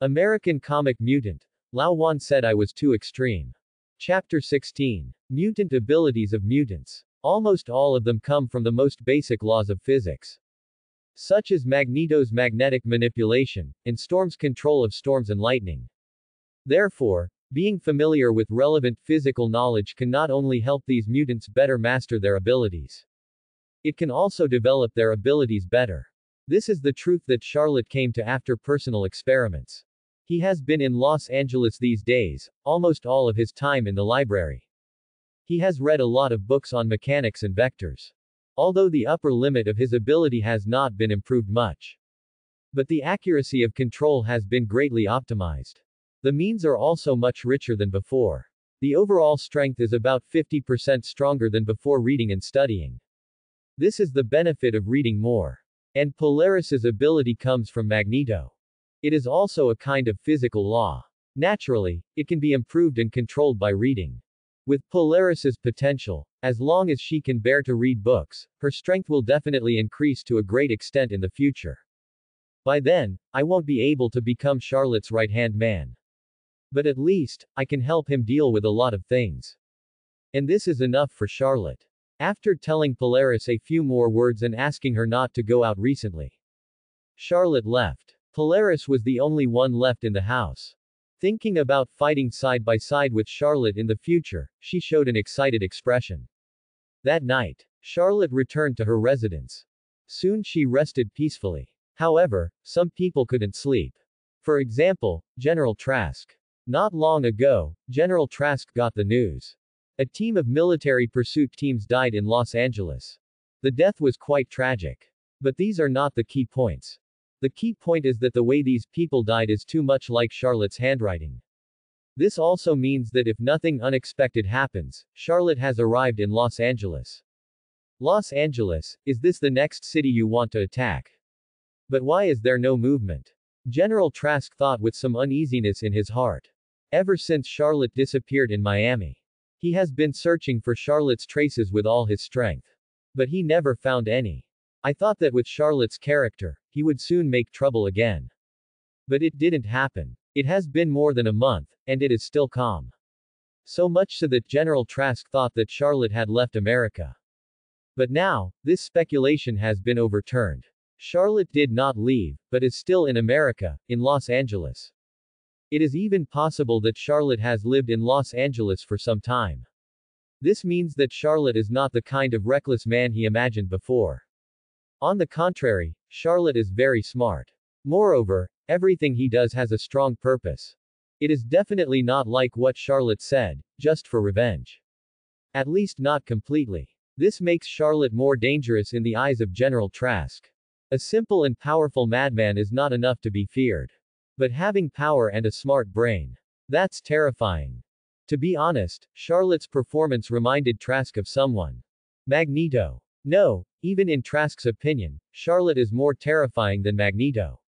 American Comic Mutant. Lao Wan said I was too extreme. Chapter 16. Mutant abilities of mutants. Almost all of them come from the most basic laws of physics. Such as Magneto's magnetic manipulation, and Storm's control of storms and lightning. Therefore, being familiar with relevant physical knowledge can not only help these mutants better master their abilities, it can also develop their abilities better. This is the truth that Charlotte came to after personal experiments. He has been in Los Angeles these days, almost all of his time in the library. He has read a lot of books on mechanics and vectors. Although the upper limit of his ability has not been improved much. But the accuracy of control has been greatly optimized. The means are also much richer than before. The overall strength is about 50% stronger than before reading and studying. This is the benefit of reading more. And Polaris's ability comes from Magneto. It is also a kind of physical law. Naturally, it can be improved and controlled by reading. With Polaris's potential, as long as she can bear to read books, her strength will definitely increase to a great extent in the future. By then, I won't be able to become Charlotte's right-hand man. But at least, I can help him deal with a lot of things. And this is enough for Charlotte. After telling Polaris a few more words and asking her not to go out recently, Charlotte left. Polaris was the only one left in the house. Thinking about fighting side by side with Charlotte in the future, she showed an excited expression. That night, Charlotte returned to her residence. Soon she rested peacefully. However, some people couldn't sleep. For example, General Trask. Not long ago, General Trask got the news. A team of military pursuit teams died in Los Angeles. The death was quite tragic. But these are not the key points. The key point is that the way these people died is too much like Charlotte's handwriting. This also means that if nothing unexpected happens, Charlotte has arrived in Los Angeles. Los Angeles, is this the next city you want to attack? But why is there no movement? General Trask thought with some uneasiness in his heart. Ever since Charlotte disappeared in Miami. He has been searching for Charlotte's traces with all his strength. But he never found any. I thought that with Charlotte's character, he would soon make trouble again. But it didn't happen. It has been more than a month, and it is still calm. So much so that General Trask thought that Charlotte had left America. But now, this speculation has been overturned. Charlotte did not leave, but is still in America, in Los Angeles. It is even possible that Charlotte has lived in Los Angeles for some time. This means that Charlotte is not the kind of reckless man he imagined before. On the contrary, Charlotte is very smart. Moreover, everything he does has a strong purpose. It is definitely not like what Charlotte said, just for revenge. At least not completely. This makes Charlotte more dangerous in the eyes of General Trask. A simple and powerful madman is not enough to be feared. But having power and a smart brain. That's terrifying. To be honest, Charlotte's performance reminded Trask of someone. Magneto. No, even in Trask's opinion, Charlotte is more terrifying than Magneto.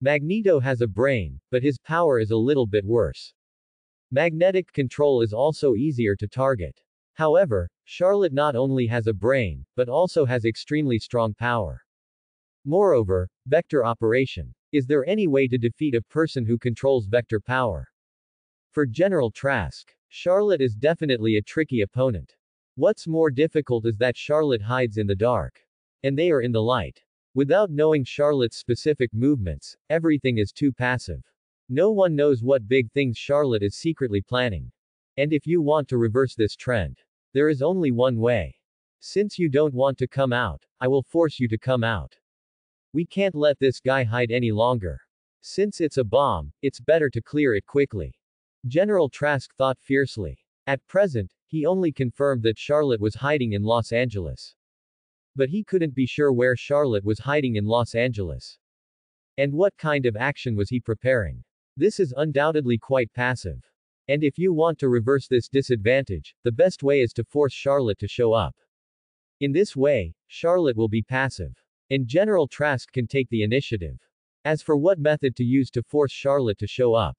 Magneto has a brain, but his power is a little bit worse. Magnetic control is also easier to target. However, Charlotte not only has a brain, but also has extremely strong power. Moreover, vector operation. Is there any way to defeat a person who controls vector power? For General Trask, Charlotte is definitely a tricky opponent. What's more difficult is that Charlotte hides in the dark. And they are in the light. Without knowing Charlotte's specific movements, everything is too passive. No one knows what big things Charlotte is secretly planning. And if you want to reverse this trend, there is only one way. Since you don't want to come out, I will force you to come out. We can't let this guy hide any longer. Since it's a bomb, it's better to clear it quickly. General Trask thought fiercely. At present, he only confirmed that Charlotte was hiding in Los Angeles. But he couldn't be sure where Charlotte was hiding in Los Angeles. And what kind of action was he preparing? This is undoubtedly quite passive. And if you want to reverse this disadvantage, the best way is to force Charlotte to show up. In this way, Charlotte will be passive. And General Trask can take the initiative. As for what method to use to force Charlotte to show up,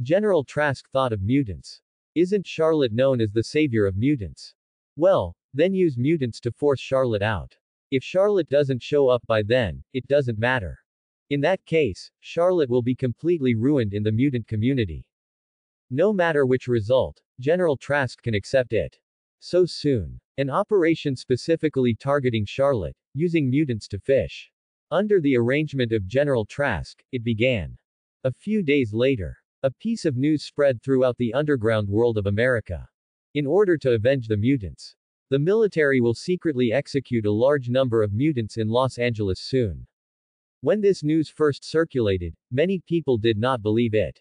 General Trask thought of mutants. Isn't Charlotte known as the savior of mutants? Well, then use mutants to force Charlotte out. If Charlotte doesn't show up by then, it doesn't matter. In that case, Charlotte will be completely ruined in the mutant community. No matter which result, General Trask can accept it. So soon. An operation specifically targeting Charlotte, using mutants to fish. Under the arrangement of General Trask, it began. A few days later, a piece of news spread throughout the underground world of America. In order to avenge the mutants, the military will secretly execute a large number of mutants in Los Angeles soon. When this news first circulated, many people did not believe it.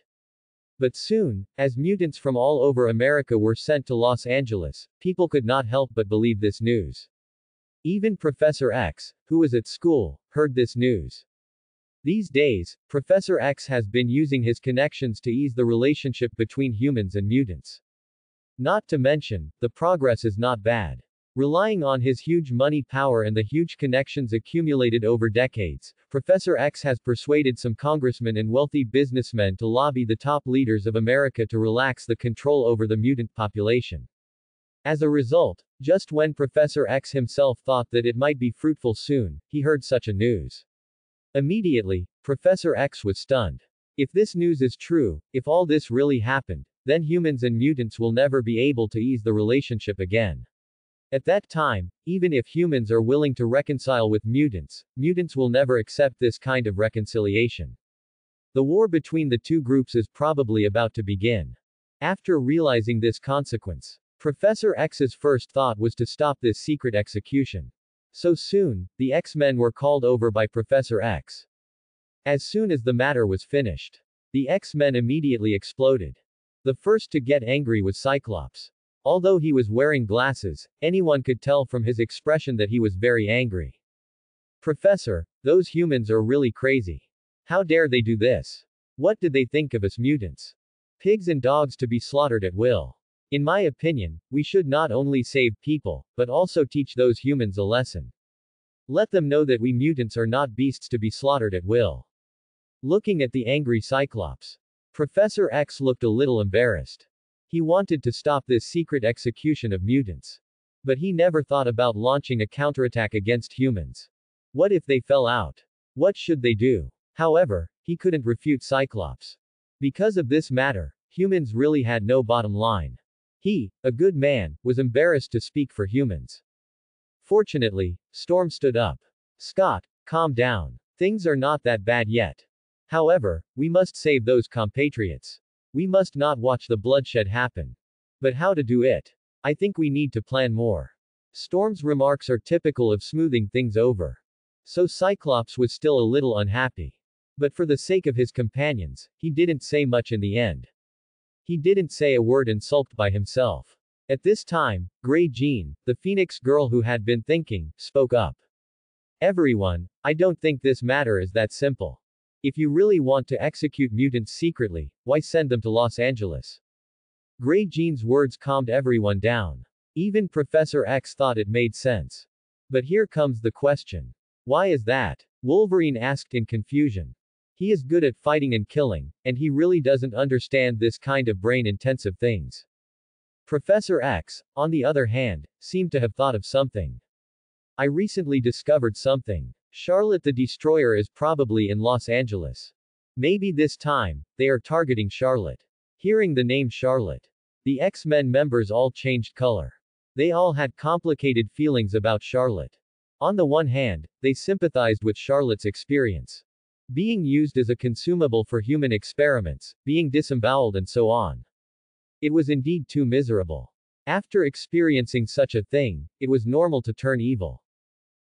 But soon, as mutants from all over America were sent to Los Angeles, people could not help but believe this news. Even Professor X, who was at school, heard this news. These days, Professor X has been using his connections to ease the relationship between humans and mutants. Not to mention, the progress is not bad. Relying on his huge money power and the huge connections accumulated over decades, Professor X has persuaded some congressmen and wealthy businessmen to lobby the top leaders of America to relax the control over the mutant population. As a result, just when Professor X himself thought that it might be fruitful soon, he heard such a news. Immediately, Professor X was stunned. If this news is true, if all this really happened, then humans and mutants will never be able to ease the relationship again. At that time, even if humans are willing to reconcile with mutants, mutants will never accept this kind of reconciliation. The war between the two groups is probably about to begin. After realizing this consequence, Professor X's first thought was to stop this secret execution. So soon, the X-Men were called over by Professor X. As soon as the matter was finished, the X-Men immediately exploded. The first to get angry was Cyclops. Although he was wearing glasses, anyone could tell from his expression that he was very angry. Professor, those humans are really crazy. How dare they do this? What did they think of us mutants? Pigs and dogs to be slaughtered at will. In my opinion, we should not only save people, but also teach those humans a lesson. Let them know that we mutants are not beasts to be slaughtered at will. Looking at the angry Cyclops, Professor X looked a little embarrassed. He wanted to stop this secret execution of mutants. But he never thought about launching a counterattack against humans. What if they fell out? What should they do? However, he couldn't refute Cyclops. Because of this matter, humans really had no bottom line. He, a good man, was embarrassed to speak for humans. Fortunately, Storm stood up. Scott, calm down. Things are not that bad yet. However, we must save those compatriots. We must not watch the bloodshed happen. But how to do it? I think we need to plan more. Storm's remarks are typical of smoothing things over. So Cyclops was still a little unhappy. But for the sake of his companions, he didn't say much in the end. He didn't say a word and sulked by himself. At this time, Grey Jean, the Phoenix girl who had been thinking, spoke up. Everyone, I don't think this matter is that simple. If you really want to execute mutants secretly, why send them to Los Angeles? Grey Jean's words calmed everyone down. Even Professor X thought it made sense. But here comes the question. Why is that? Wolverine asked in confusion. He is good at fighting and killing, and he really doesn't understand this kind of brain-intensive things. Professor X, on the other hand, seemed to have thought of something. I recently discovered something. Charlotte the Destroyer is probably in Los Angeles. Maybe this time, they are targeting Charlotte. Hearing the name Charlotte, the X-Men members all changed color. They all had complicated feelings about Charlotte. On the one hand, they sympathized with Charlotte's experience. Being used as a consumable for human experiments, being disemboweled and so on. It was indeed too miserable. After experiencing such a thing, it was normal to turn evil.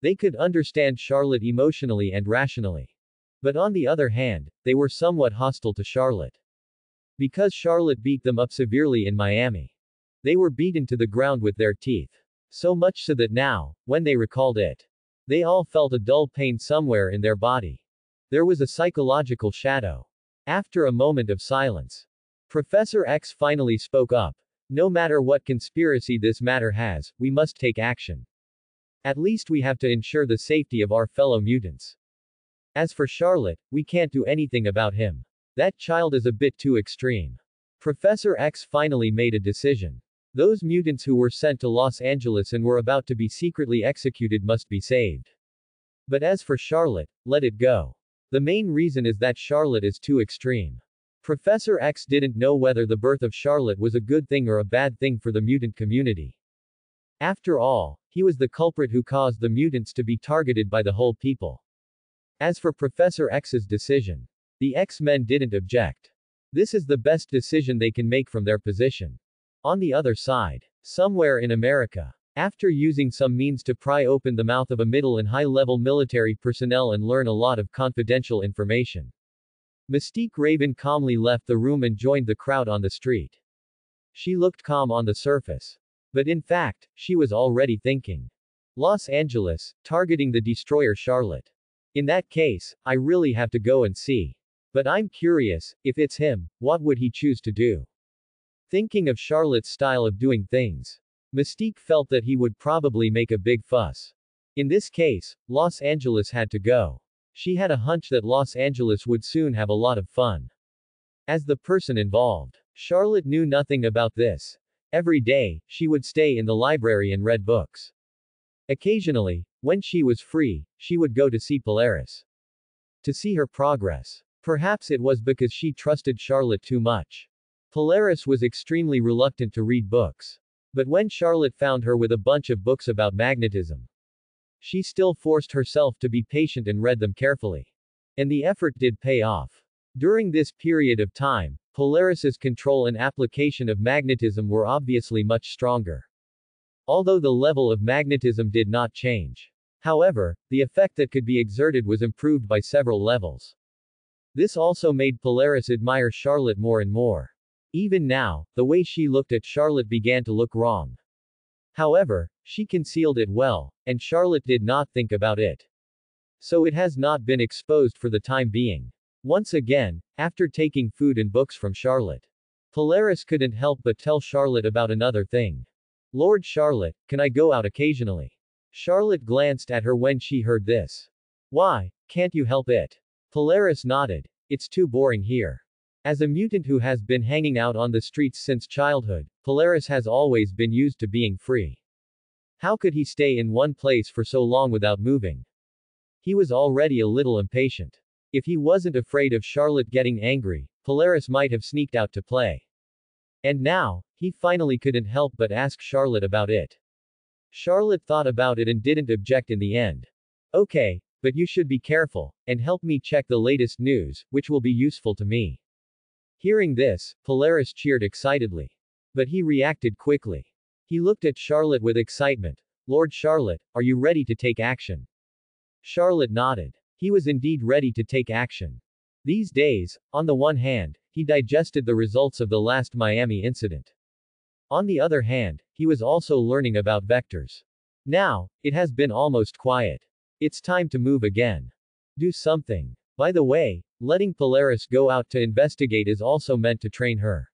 They could understand Charlotte emotionally and rationally. But on the other hand, they were somewhat hostile to Charlotte. Because Charlotte beat them up severely in Miami. They were beaten to the ground with their teeth. So much so that now, when they recalled it, they all felt a dull pain somewhere in their body. There was a psychological shadow. After a moment of silence, Professor X finally spoke up. No matter what conspiracy this matter has, we must take action. At least we have to ensure the safety of our fellow mutants. As for Charlotte, we can't do anything about him. That child is a bit too extreme. Professor X finally made a decision. Those mutants who were sent to Los Angeles and were about to be secretly executed must be saved. But as for Charlotte, let it go. The main reason is that Charlotte is too extreme. Professor X didn't know whether the birth of Charlotte was a good thing or a bad thing for the mutant community. After all, he was the culprit who caused the mutants to be targeted by the whole people. As for Professor X's decision, the X-Men didn't object. This is the best decision they can make from their position. On the other side, somewhere in America, after using some means to pry open the mouth of a middle and high-level military personnel and learn a lot of confidential information. Mystique Raven calmly left the room and joined the crowd on the street. She looked calm on the surface. But in fact, she was already thinking. Los Angeles, targeting the destroyer Charlotte. In that case, I really have to go and see. But I'm curious, if it's him, what would he choose to do? Thinking of Charlotte's style of doing things. Mystique felt that he would probably make a big fuss. In this case, Los Angeles had to go. She had a hunch that Los Angeles would soon have a lot of fun. As the person involved, Charlotte knew nothing about this. Every day, she would stay in the library and read books. Occasionally, when she was free, she would go to see Polaris. To see her progress. Perhaps it was because she trusted Charlotte too much. Polaris was extremely reluctant to read books. But when Charlotte found her with a bunch of books about magnetism, she still forced herself to be patient and read them carefully. And the effort did pay off. During this period of time, Polaris's control and application of magnetism were obviously much stronger. Although the level of magnetism did not change. However, the effect that could be exerted was improved by several levels. This also made Polaris admire Charlotte more and more. Even now, the way she looked at Charlotte began to look wrong. However, she concealed it well, and Charlotte did not think about it. So it has not been exposed for the time being. Once again, after taking food and books from Charlotte, Polaris couldn't help but tell Charlotte about another thing. Lord Charlotte, can I go out occasionally? Charlotte glanced at her when she heard this. Why, can't you help it? Polaris nodded. It's too boring here. As a mutant who has been hanging out on the streets since childhood, Polaris has always been used to being free. How could he stay in one place for so long without moving? He was already a little impatient. If he wasn't afraid of Charlotte getting angry, Polaris might have sneaked out to play. And now, he finally couldn't help but ask Charlotte about it. Charlotte thought about it and didn't object in the end. Okay, but you should be careful, and help me check the latest news, which will be useful to me. Hearing this, Polaris cheered excitedly. But he reacted quickly. He looked at Charlotte with excitement. Lord Charlotte, are you ready to take action? Charlotte nodded. He was indeed ready to take action. These days, on the one hand, he digested the results of the last Miami incident. On the other hand, he was also learning about vectors. Now, it has been almost quiet. It's time to move again. Do something. By the way, letting Polaris go out to investigate is also meant to train her.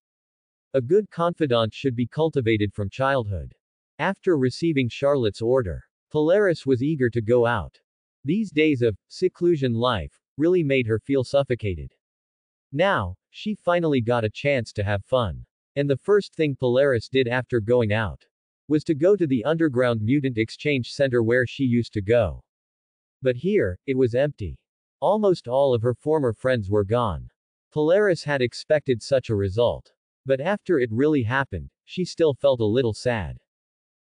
A good confidant should be cultivated from childhood. After receiving Charlotte's order, Polaris was eager to go out. These days of seclusion life really made her feel suffocated. Now, she finally got a chance to have fun. And the first thing Polaris did after going out was to go to the underground mutant exchange center where she used to go. But here, it was empty. Almost all of her former friends were gone. Polaris had expected such a result. But after it really happened, she still felt a little sad.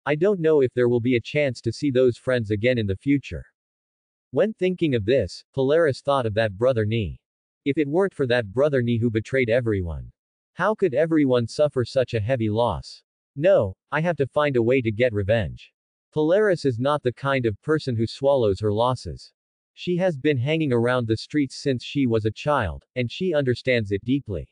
I don't know if there will be a chance to see those friends again in the future. When thinking of this, Polaris thought of that brother Nee. If it weren't for that brother Nee who betrayed everyone. How could everyone suffer such a heavy loss? No, I have to find a way to get revenge. Polaris is not the kind of person who swallows her losses. She has been hanging around the streets since she was a child, and she understands it deeply.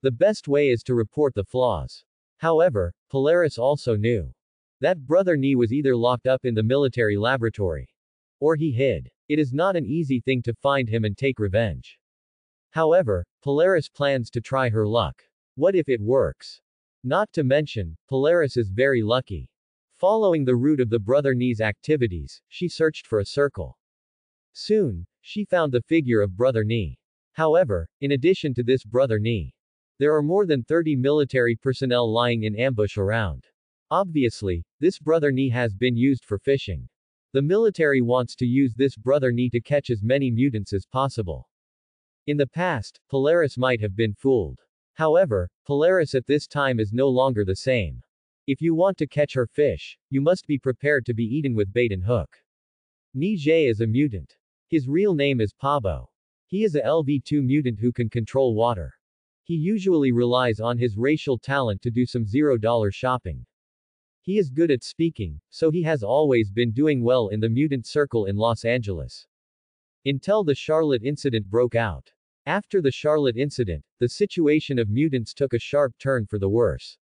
The best way is to report the flaws. However, Polaris also knew that Brother Nee was either locked up in the military laboratory or he hid. It is not an easy thing to find him and take revenge. However, Polaris plans to try her luck. What if it works? Not to mention, Polaris is very lucky. Following the route of the Brother Nee's activities, she searched for a circle. Soon, she found the figure of Brother Nee. However, in addition to this Brother Nee, there are more than 30 military personnel lying in ambush around. Obviously, this brother Nee has been used for fishing. The military wants to use this brother Nee to catch as many mutants as possible. In the past, Polaris might have been fooled. However, Polaris at this time is no longer the same. If you want to catch her fish, you must be prepared to be eaten with bait and hook. Nije is a mutant. His real name is Pabo. He is a LV2 mutant who can control water. He usually relies on his racial talent to do some $0 shopping. He is good at speaking, so he has always been doing well in the mutant circle in Los Angeles. Until the Charlotte incident broke out. After the Charlotte incident, the situation of mutants took a sharp turn for the worse.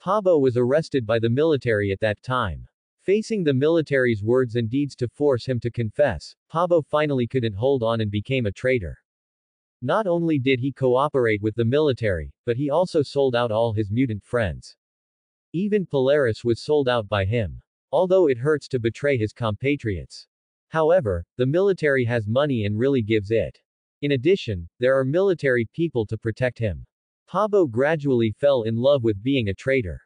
Pabo was arrested by the military at that time. Facing the military's words and deeds to force him to confess, Pabo finally couldn't hold on and became a traitor. Not only did he cooperate with the military, but he also sold out all his mutant friends. Even Polaris was sold out by him. Although it hurts to betray his compatriots. However, the military has money and really gives it. In addition, there are military people to protect him. Pabo gradually fell in love with being a traitor.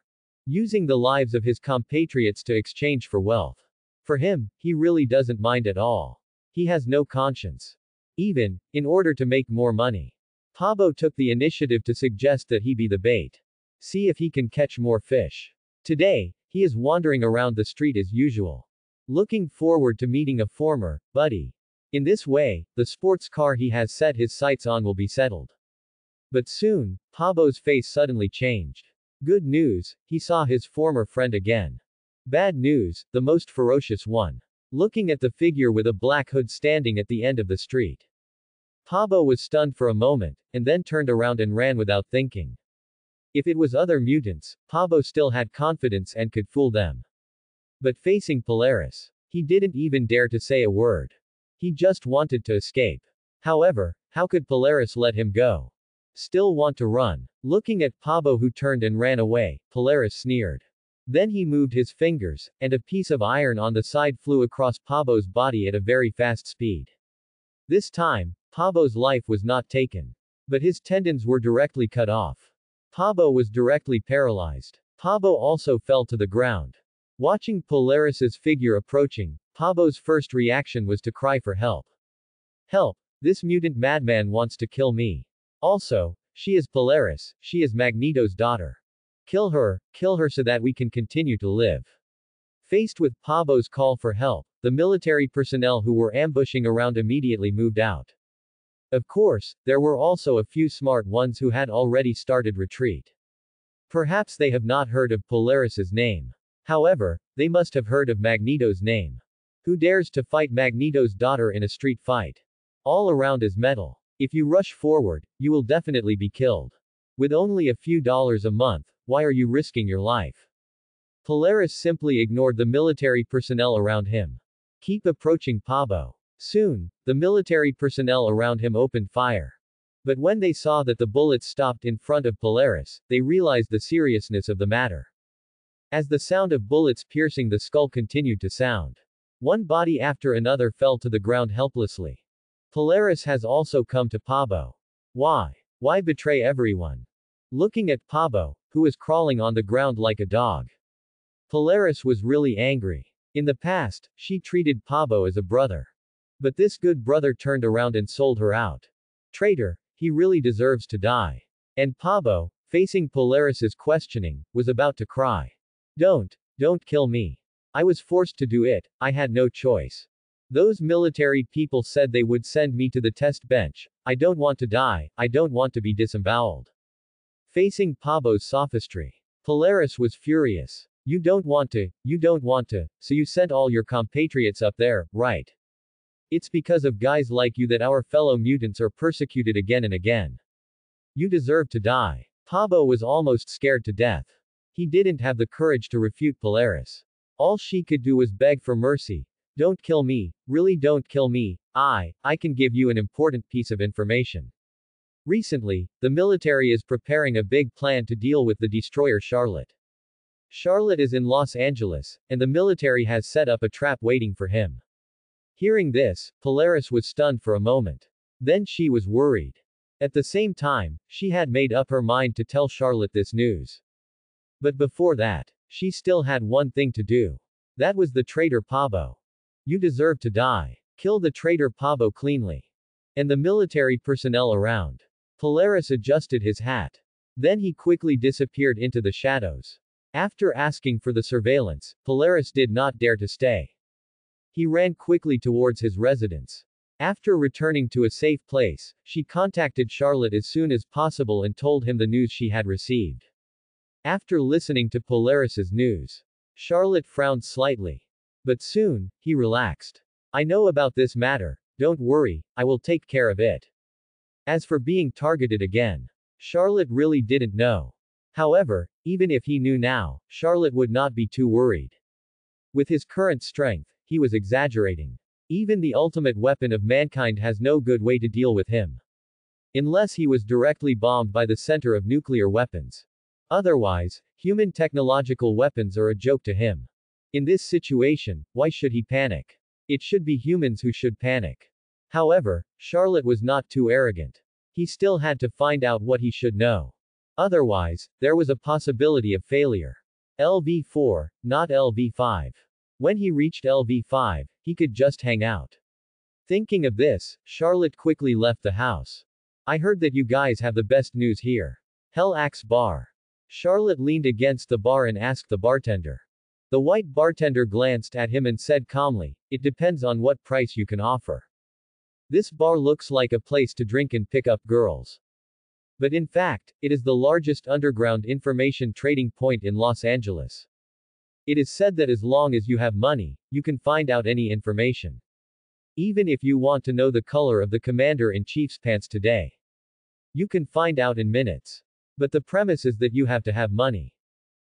Using the lives of his compatriots to exchange for wealth. For him, he really doesn't mind at all. He has no conscience. Even, in order to make more money. Pabo took the initiative to suggest that he be the bait. See if he can catch more fish. Today, he is wandering around the street as usual. Looking forward to meeting a former buddy. In this way, the sports car he has set his sights on will be settled. But soon, Pabo's face suddenly changed. Good news, he saw his former friend again. Bad news, the most ferocious one looking at the figure with a black hood standing at the end of the street. Pabo was stunned for a moment, and then turned around and ran without thinking. If it was other mutants, Pabo still had confidence and could fool them. But facing Polaris, he didn't even dare to say a word. He just wanted to escape. However, how could Polaris let him go? Still want to run. Looking at Pabo who turned and ran away, Polaris sneered. Then he moved his fingers, and a piece of iron on the side flew across Pabo's body at a very fast speed. This time, Pabo's life was not taken. But his tendons were directly cut off. Pabo was directly paralyzed. Pabo also fell to the ground. Watching Polaris's figure approaching, Pabo's first reaction was to cry for help. Help! This mutant madman wants to kill me. Also, she is Polaris, she is Magneto's daughter. Kill her, kill her so that we can continue to live. Faced with Pabo's call for help, the military personnel who were ambushing around immediately moved out. Of course, there were also a few smart ones who had already started retreat. Perhaps they have not heard of Polaris's name. However, they must have heard of Magneto's name. Who dares to fight Magneto's daughter in a street fight? All around is metal. If you rush forward, you will definitely be killed. With only a few dollars a month, why are you risking your life? Polaris simply ignored the military personnel around him. Keep approaching Pabo. Soon, the military personnel around him opened fire. But when they saw that the bullets stopped in front of Polaris, they realized the seriousness of the matter. As the sound of bullets piercing the skull continued to sound, one body after another fell to the ground helplessly. Polaris has also come to Pabo. Why? Why betray everyone? Looking at Pabo, who was crawling on the ground like a dog. Polaris was really angry. In the past, she treated Pabo as a brother. But this good brother turned around and sold her out. Traitor, he really deserves to die. And Pabo, facing Polaris's questioning, was about to cry. Don't, don't kill me. I was forced to do it, I had no choice. Those military people said they would send me to the test bench. I don't want to die, I don't want to be disemboweled. Facing Pabo's sophistry. Polaris was furious. You don't want to, you don't want to, so you sent all your compatriots up there, right? It's because of guys like you that our fellow mutants are persecuted again and again. You deserve to die. Pabo was almost scared to death. He didn't have the courage to refute Polaris. All she could do was beg for mercy. Don't kill me, really don't kill me, I, I can give you an important piece of information. Recently, the military is preparing a big plan to deal with the destroyer Charlotte. Charlotte is in Los Angeles, and the military has set up a trap waiting for him. Hearing this, Polaris was stunned for a moment. Then she was worried. At the same time, she had made up her mind to tell Charlotte this news. But before that, she still had one thing to do. That was the traitor Pabo. You deserve to die. Kill the traitor Pavo cleanly. And the military personnel around. Polaris adjusted his hat. Then he quickly disappeared into the shadows. After asking for the surveillance, Polaris did not dare to stay. He ran quickly towards his residence. After returning to a safe place, she contacted Charlotte as soon as possible and told him the news she had received. After listening to Polaris's news, Charlotte frowned slightly. But soon, he relaxed. I know about this matter, don't worry, I will take care of it. As for being targeted again, Charlotte really didn't know. However, even if he knew now, Charlotte would not be too worried. With his current strength, he was exaggerating. Even the ultimate weapon of mankind has no good way to deal with him. Unless he was directly bombed by the center of nuclear weapons. Otherwise, human technological weapons are a joke to him. In this situation, why should he panic? It should be humans who should panic. However, Charlotte was not too arrogant. He still had to find out what he should know. Otherwise, there was a possibility of failure. LV4, not LV5. When he reached LV5, he could just hang out. Thinking of this, Charlotte quickly left the house. I heard that you guys have the best news here. Hell Axe Bar. Charlotte leaned against the bar and asked the bartender. The white bartender glanced at him and said calmly, It depends on what price you can offer. This bar looks like a place to drink and pick up girls. But in fact, it is the largest underground information trading point in Los Angeles. It is said that as long as you have money, you can find out any information. Even if you want to know the color of the commander-in-chief's pants today. You can find out in minutes. But the premise is that you have to have money.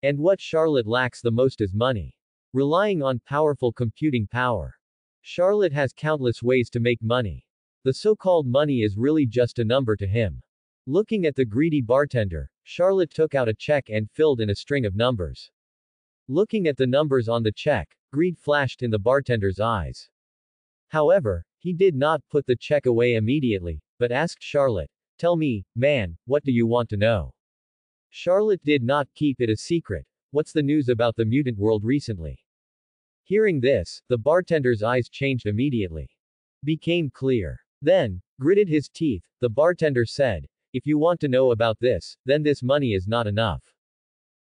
And what Charlotte lacks the most is money. Relying on powerful computing power. Charlotte has countless ways to make money. The so-called money is really just a number to him. Looking at the greedy bartender, Charlotte took out a check and filled in a string of numbers. Looking at the numbers on the check, greed flashed in the bartender's eyes. However, he did not put the check away immediately, but asked Charlotte, Tell me, man, what do you want to know? Charlotte did not keep it a secret. What's the news about the mutant world recently? Hearing this, the bartender's eyes changed immediately. Became clear. Then, gritted his teeth, the bartender said, If you want to know about this, then this money is not enough.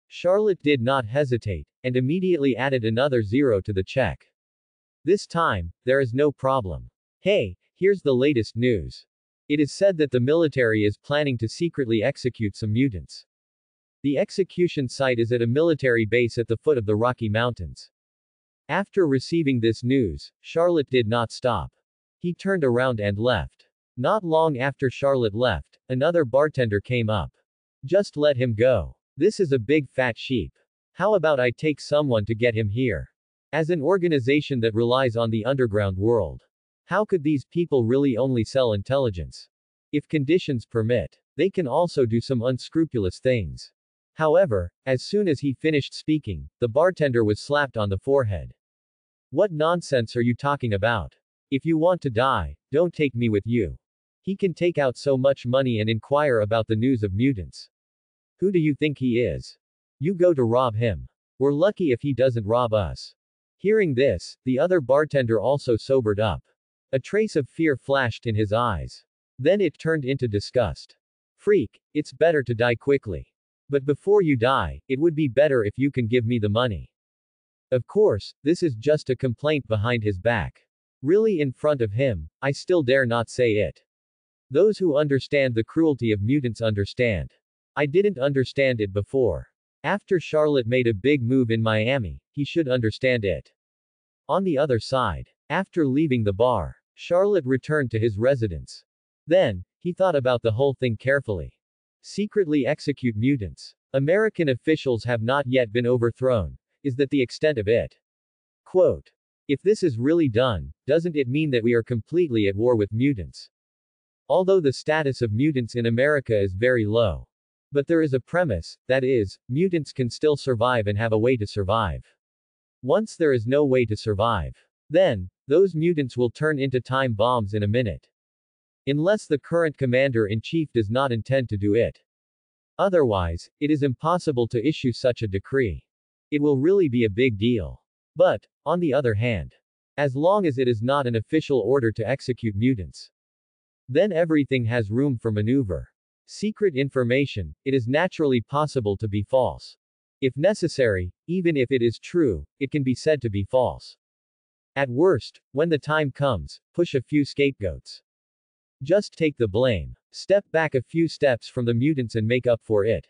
Charlotte did not hesitate, and immediately added another zero to the check. This time, there is no problem. Hey, here's the latest news. It is said that the military is planning to secretly execute some mutants. The execution site is at a military base at the foot of the Rocky Mountains. After receiving this news, Charlotte did not stop. He turned around and left. Not long after Charlotte left, another bartender came up. Just let him go. This is a big fat sheep. How about I take someone to get him here? As an organization that relies on the underground world. How could these people really only sell intelligence? If conditions permit, they can also do some unscrupulous things. However, as soon as he finished speaking, the bartender was slapped on the forehead. What nonsense are you talking about? If you want to die, don't take me with you. He can take out so much money and inquire about the news of mutants. Who do you think he is? You go to rob him. We're lucky if he doesn't rob us. Hearing this, the other bartender also sobered up. A trace of fear flashed in his eyes. Then it turned into disgust. Freak, it's better to die quickly. But before you die, it would be better if you can give me the money. Of course, this is just a complaint behind his back. Really in front of him, I still dare not say it. Those who understand the cruelty of mutants understand. I didn't understand it before. After Charlotte made a big move in Miami, he should understand it. On the other side, after leaving the bar, Charlotte returned to his residence. Then, he thought about the whole thing carefully. Secretly execute mutants. American officials have not yet been overthrown. Is that the extent of it? Quote. If this is really done, doesn't it mean that we are completely at war with mutants? Although the status of mutants in America is very low. But there is a premise, that is, mutants can still survive and have a way to survive. Once there is no way to survive, then, those mutants will turn into time bombs in a minute. Unless the current commander-in-chief does not intend to do it. Otherwise, it is impossible to issue such a decree. It will really be a big deal. But, on the other hand, As long as it is not an official order to execute mutants. Then everything has room for maneuver. Secret information, it is naturally possible to be false. If necessary, even if it is true, it can be said to be false. At worst, when the time comes, push a few scapegoats. Just take the blame. Step back a few steps from the mutants and make up for it.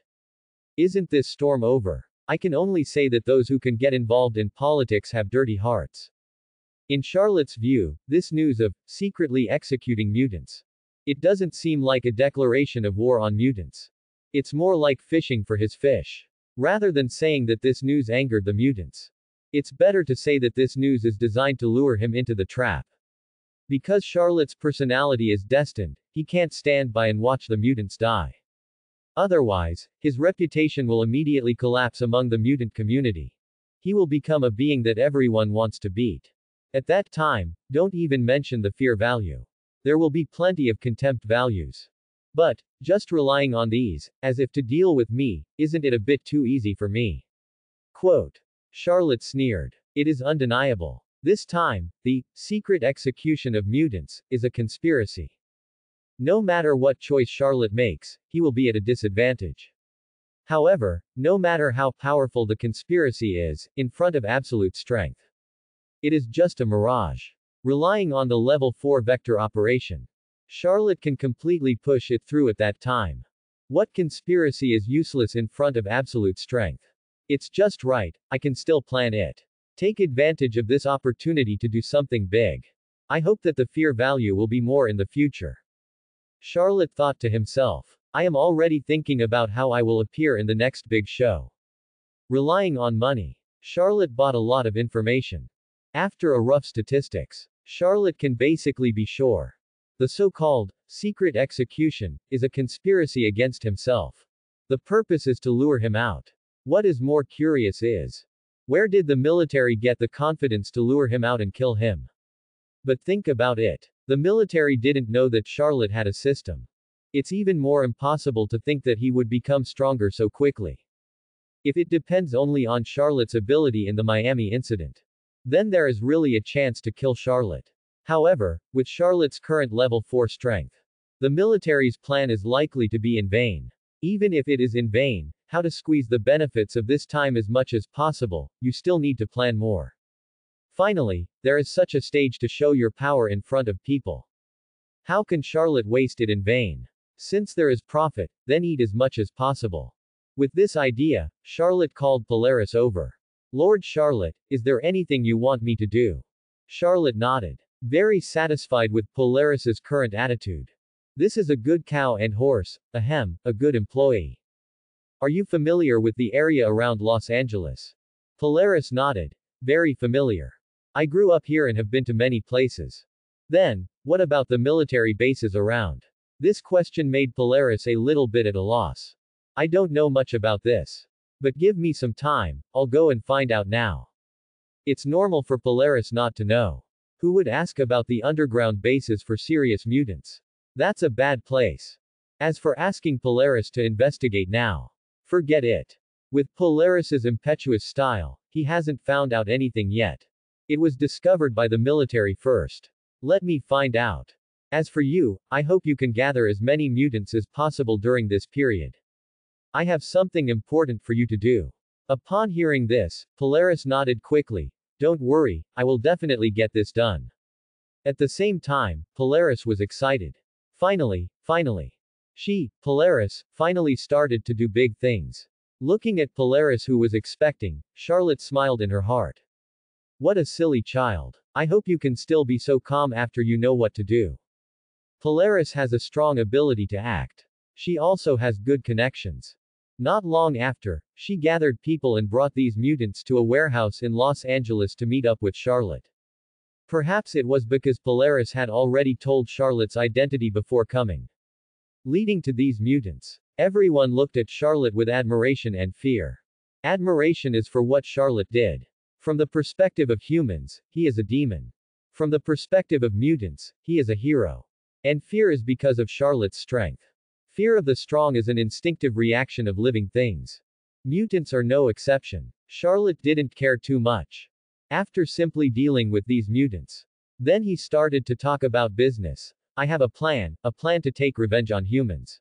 Isn't this storm over? I can only say that those who can get involved in politics have dirty hearts. In Charlotte's view, this news of secretly executing mutants. It doesn't seem like a declaration of war on mutants. It's more like fishing for his fish. Rather than saying that this news angered the mutants. It's better to say that this news is designed to lure him into the trap. Because Charlotte's personality is destined, he can't stand by and watch the mutants die. Otherwise, his reputation will immediately collapse among the mutant community. He will become a being that everyone wants to beat. At that time, don't even mention the fear value. There will be plenty of contempt values. But, just relying on these, as if to deal with me, isn't it a bit too easy for me? Quote. Charlotte sneered. It is undeniable. This time, the secret execution of mutants is a conspiracy. No matter what choice Charlotte makes, he will be at a disadvantage. However, no matter how powerful the conspiracy is, in front of absolute strength, it is just a mirage. Relying on the level 4 vector operation, Charlotte can completely push it through at that time. What conspiracy is useless in front of absolute strength? It's just right, I can still plan it. Take advantage of this opportunity to do something big. I hope that the fear value will be more in the future. Charlotte thought to himself. I am already thinking about how I will appear in the next big show. Relying on money. Charlotte bought a lot of information. After a rough statistics, Charlotte can basically be sure. The so-called secret execution is a conspiracy against himself. The purpose is to lure him out. What is more curious is where did the military get the confidence to lure him out and kill him? But think about it. The military didn't know that Charlotte had a system. It's even more impossible to think that he would become stronger so quickly. If it depends only on Charlotte's ability in the Miami incident, then there is really a chance to kill Charlotte. However, with Charlotte's current level 4 strength, the military's plan is likely to be in vain. Even if it is in vain, how to squeeze the benefits of this time as much as possible, you still need to plan more. Finally, there is such a stage to show your power in front of people. How can Charlotte waste it in vain? Since there is profit, then eat as much as possible. With this idea, Charlotte called Polaris over. Lord Charlotte, is there anything you want me to do? Charlotte nodded. Very satisfied with Polaris's current attitude. This is a good cow and horse, ahem, a good employee. Are you familiar with the area around Los Angeles? Polaris nodded. Very familiar. I grew up here and have been to many places. Then, what about the military bases around? This question made Polaris a little bit at a loss. I don't know much about this. But give me some time, I'll go and find out now. It's normal for Polaris not to know. Who would ask about the underground bases for serious mutants? That's a bad place. As for asking Polaris to investigate now, forget it. With Polaris's impetuous style, he hasn't found out anything yet. It was discovered by the military first. Let me find out. As for you, I hope you can gather as many mutants as possible during this period. I have something important for you to do. Upon hearing this, Polaris nodded quickly. Don't worry, I will definitely get this done. At the same time, Polaris was excited. Finally, finally. She, Polaris, finally started to do big things. Looking at Polaris who was expecting, Charlotte smiled in her heart. What a silly child. I hope you can still be so calm after you know what to do. Polaris has a strong ability to act. She also has good connections. Not long after, she gathered people and brought these mutants to a warehouse in Los Angeles to meet up with Charlotte. Perhaps it was because Polaris had already told Charlotte's identity before coming. Leading to these mutants. Everyone looked at Charlotte with admiration and fear. Admiration is for what Charlotte did. From the perspective of humans, he is a demon. From the perspective of mutants, he is a hero. And fear is because of Charlotte's strength. Fear of the strong is an instinctive reaction of living things. Mutants are no exception. Charlotte didn't care too much. After simply dealing with these mutants. Then he started to talk about business. I have a plan, a plan to take revenge on humans.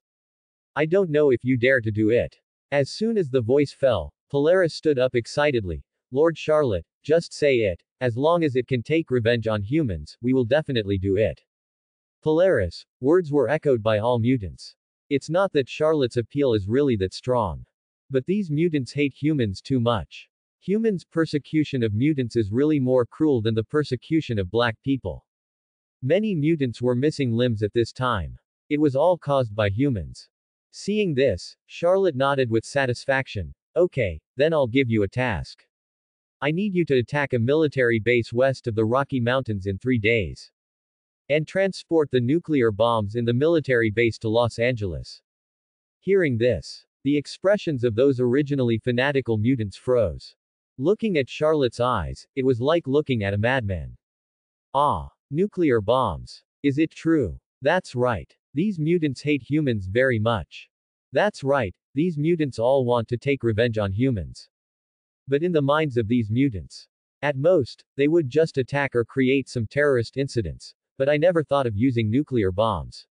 I don't know if you dare to do it. As soon as the voice fell, Polaris stood up excitedly. Lord Charlotte, just say it. As long as it can take revenge on humans, we will definitely do it. Polaris, words were echoed by all mutants. It's not that Charlotte's appeal is really that strong. But these mutants hate humans too much. Humans' persecution of mutants is really more cruel than the persecution of black people. Many mutants were missing limbs at this time. It was all caused by humans. Seeing this, Charlotte nodded with satisfaction. Okay, then I'll give you a task. I need you to attack a military base west of the Rocky Mountains in three days. And transport the nuclear bombs in the military base to Los Angeles. Hearing this, the expressions of those originally fanatical mutants froze. Looking at Charlotte's eyes, it was like looking at a madman. Ah, nuclear bombs. Is it true? That's right. These mutants hate humans very much. That's right, these mutants all want to take revenge on humans. But in the minds of these mutants, at most, they would just attack or create some terrorist incidents, but I never thought of using nuclear bombs.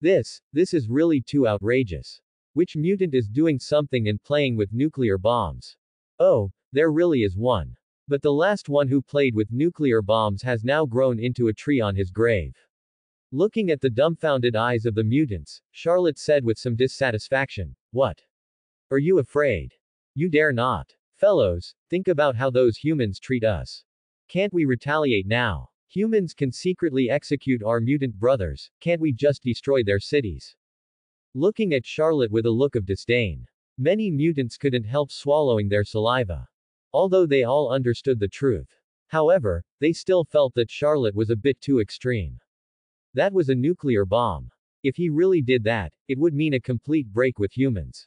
This, this is really too outrageous. Which mutant is doing something and playing with nuclear bombs? Oh, there really is one. But the last one who played with nuclear bombs has now grown into a tree on his grave. Looking at the dumbfounded eyes of the mutants, Charlotte said with some dissatisfaction, What? Are you afraid? You dare not. Fellows, think about how those humans treat us. Can't we retaliate now? Humans can secretly execute our mutant brothers, can't we just destroy their cities? Looking at Charlotte with a look of disdain. Many mutants couldn't help swallowing their saliva. Although they all understood the truth. However, they still felt that Charlotte was a bit too extreme. That was a nuclear bomb. If he really did that, it would mean a complete break with humans.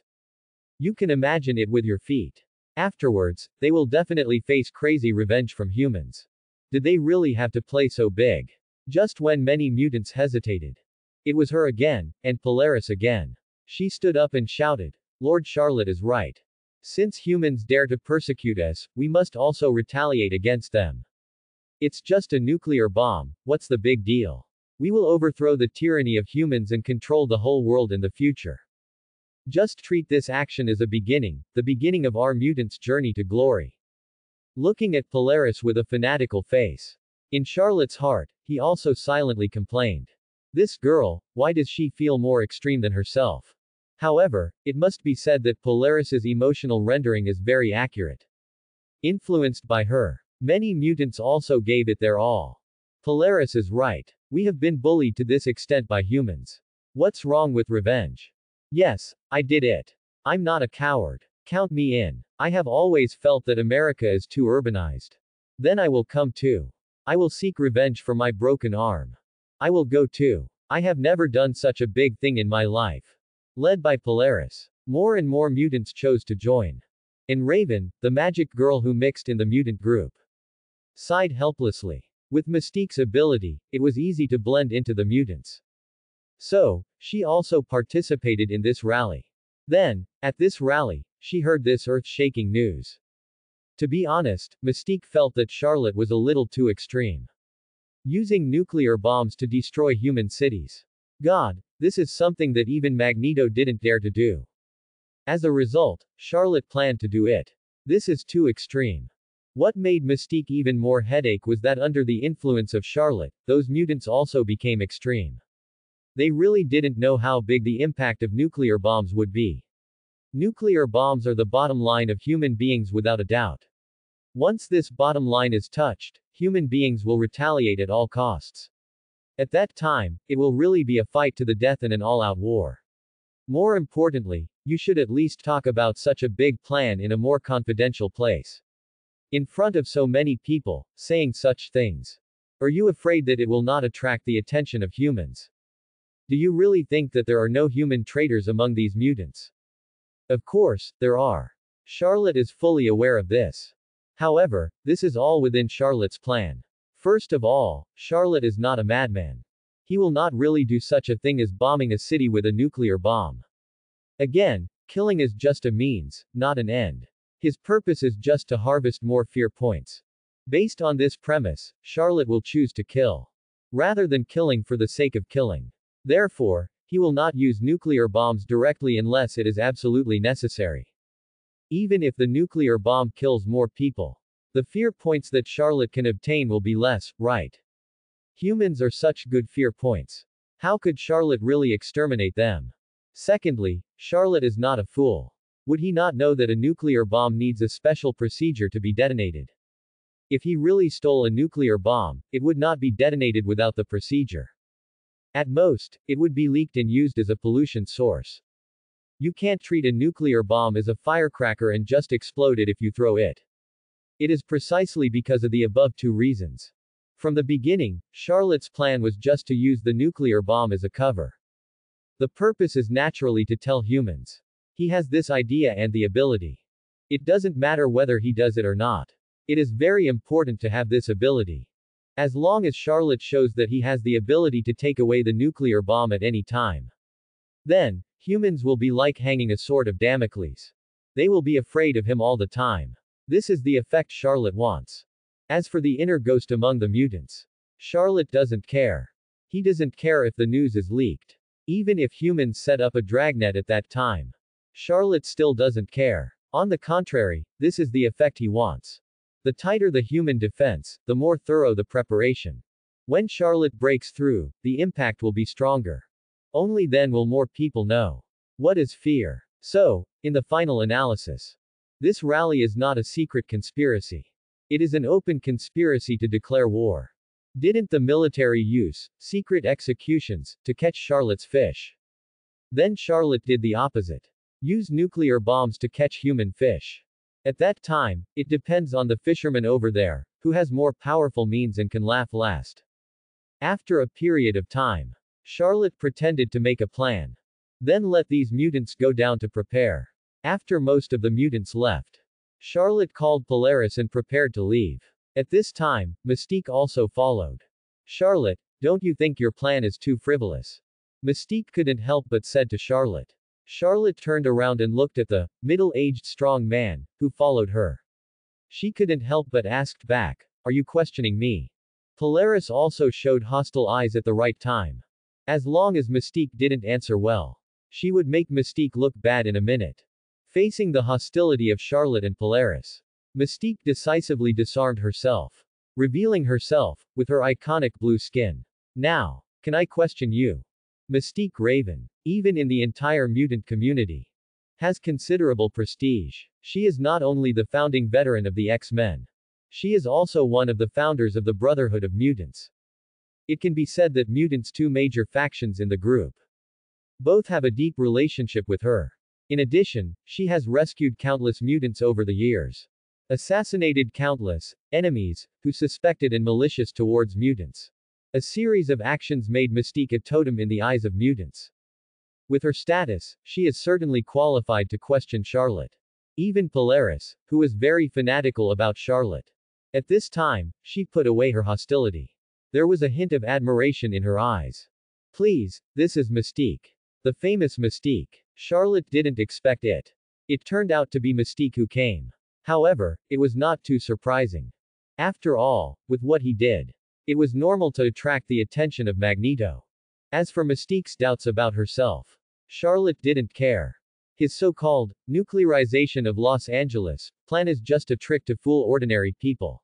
You can imagine it with your feet. Afterwards, they will definitely face crazy revenge from humans. Did they really have to play so big? Just when many mutants hesitated. It was her again, and Polaris again. She stood up and shouted, Lord Charlotte is right. Since humans dare to persecute us, we must also retaliate against them. It's just a nuclear bomb, what's the big deal? We will overthrow the tyranny of humans and control the whole world in the future. Just treat this action as a beginning, the beginning of our mutants' journey to glory. Looking at Polaris with a fanatical face. In Charlotte's heart, he also silently complained. This girl, why does she feel more extreme than herself? However, it must be said that Polaris's emotional rendering is very accurate. Influenced by her. Many mutants also gave it their all. Polaris is right. We have been bullied to this extent by humans. What's wrong with revenge? Yes, I did it. I'm not a coward. Count me in. I have always felt that America is too urbanized. Then I will come too. I will seek revenge for my broken arm. I will go too. I have never done such a big thing in my life. Led by Polaris. More and more mutants chose to join. And Raven, the magic girl who mixed in the mutant group, sighed helplessly. With Mystique's ability, it was easy to blend into the mutants. So, she also participated in this rally. Then, at this rally, she heard this earth-shaking news. To be honest, Mystique felt that Charlotte was a little too extreme. Using nuclear bombs to destroy human cities. God, this is something that even Magneto didn't dare to do. As a result, Charlotte planned to do it. This is too extreme. What made Mystique even more headache was that under the influence of Charlotte, those mutants also became extreme. They really didn't know how big the impact of nuclear bombs would be. Nuclear bombs are the bottom line of human beings without a doubt. Once this bottom line is touched, human beings will retaliate at all costs. At that time, it will really be a fight to the death and an all-out war. More importantly, you should at least talk about such a big plan in a more confidential place. In front of so many people, saying such things. Are you afraid that it will not attract the attention of humans? Do you really think that there are no human traitors among these mutants? Of course, there are. Charlotte is fully aware of this. However, this is all within Charlotte's plan. First of all, Charlotte is not a madman. He will not really do such a thing as bombing a city with a nuclear bomb. Again, killing is just a means, not an end. His purpose is just to harvest more fear points. Based on this premise, Charlotte will choose to kill. Rather than killing for the sake of killing. Therefore, he will not use nuclear bombs directly unless it is absolutely necessary. Even if the nuclear bomb kills more people. The fear points that Charlotte can obtain will be less, right? Humans are such good fear points. How could Charlotte really exterminate them? Secondly, Charlotte is not a fool. Would he not know that a nuclear bomb needs a special procedure to be detonated? If he really stole a nuclear bomb, it would not be detonated without the procedure. At most, it would be leaked and used as a pollution source. You can't treat a nuclear bomb as a firecracker and just explode it if you throw it. It is precisely because of the above two reasons. From the beginning, Charlotte's plan was just to use the nuclear bomb as a cover. The purpose is naturally to tell humans. He has this idea and the ability. It doesn't matter whether he does it or not. It is very important to have this ability. As long as Charlotte shows that he has the ability to take away the nuclear bomb at any time. Then, humans will be like hanging a sword of Damocles. They will be afraid of him all the time. This is the effect Charlotte wants. As for the inner ghost among the mutants, Charlotte doesn't care. He doesn't care if the news is leaked. Even if humans set up a dragnet at that time. Charlotte still doesn't care. On the contrary, this is the effect he wants. The tighter the human defense, the more thorough the preparation. When Charlotte breaks through, the impact will be stronger. Only then will more people know. What is fear? So, in the final analysis, this rally is not a secret conspiracy. It is an open conspiracy to declare war. Didn't the military use secret executions to catch Charlotte's fish? Then Charlotte did the opposite. Use nuclear bombs to catch human fish. At that time, it depends on the fisherman over there, who has more powerful means and can laugh last. After a period of time, Charlotte pretended to make a plan. Then let these mutants go down to prepare. After most of the mutants left, Charlotte called Polaris and prepared to leave. At this time, Mystique also followed. Charlotte, don't you think your plan is too frivolous? Mystique couldn't help but said to Charlotte. Charlotte turned around and looked at the middle-aged strong man who followed her. She couldn't help but asked back, Are you questioning me? Polaris also showed hostile eyes at the right time. As long as Mystique didn't answer well, she would make Mystique look bad in a minute. Facing the hostility of Charlotte and Polaris, Mystique decisively disarmed herself, revealing herself with her iconic blue skin. Now, can I question you? Mystique Raven, even in the entire mutant community, has considerable prestige. She is not only the founding veteran of the X-Men. She is also one of the founders of the Brotherhood of Mutants. It can be said that mutants two major factions in the group. Both have a deep relationship with her. In addition, she has rescued countless mutants over the years. Assassinated countless enemies who suspected and malicious towards mutants. A series of actions made Mystique a totem in the eyes of mutants. With her status, she is certainly qualified to question Charlotte. Even Polaris, who was very fanatical about Charlotte. At this time, she put away her hostility. There was a hint of admiration in her eyes. Please, this is Mystique. The famous Mystique. Charlotte didn't expect it. It turned out to be Mystique who came. However, it was not too surprising. After all, with what he did, it was normal to attract the attention of Magneto. As for Mystique's doubts about herself, Charlotte didn't care. His so-called nuclearization of Los Angeles plan is just a trick to fool ordinary people.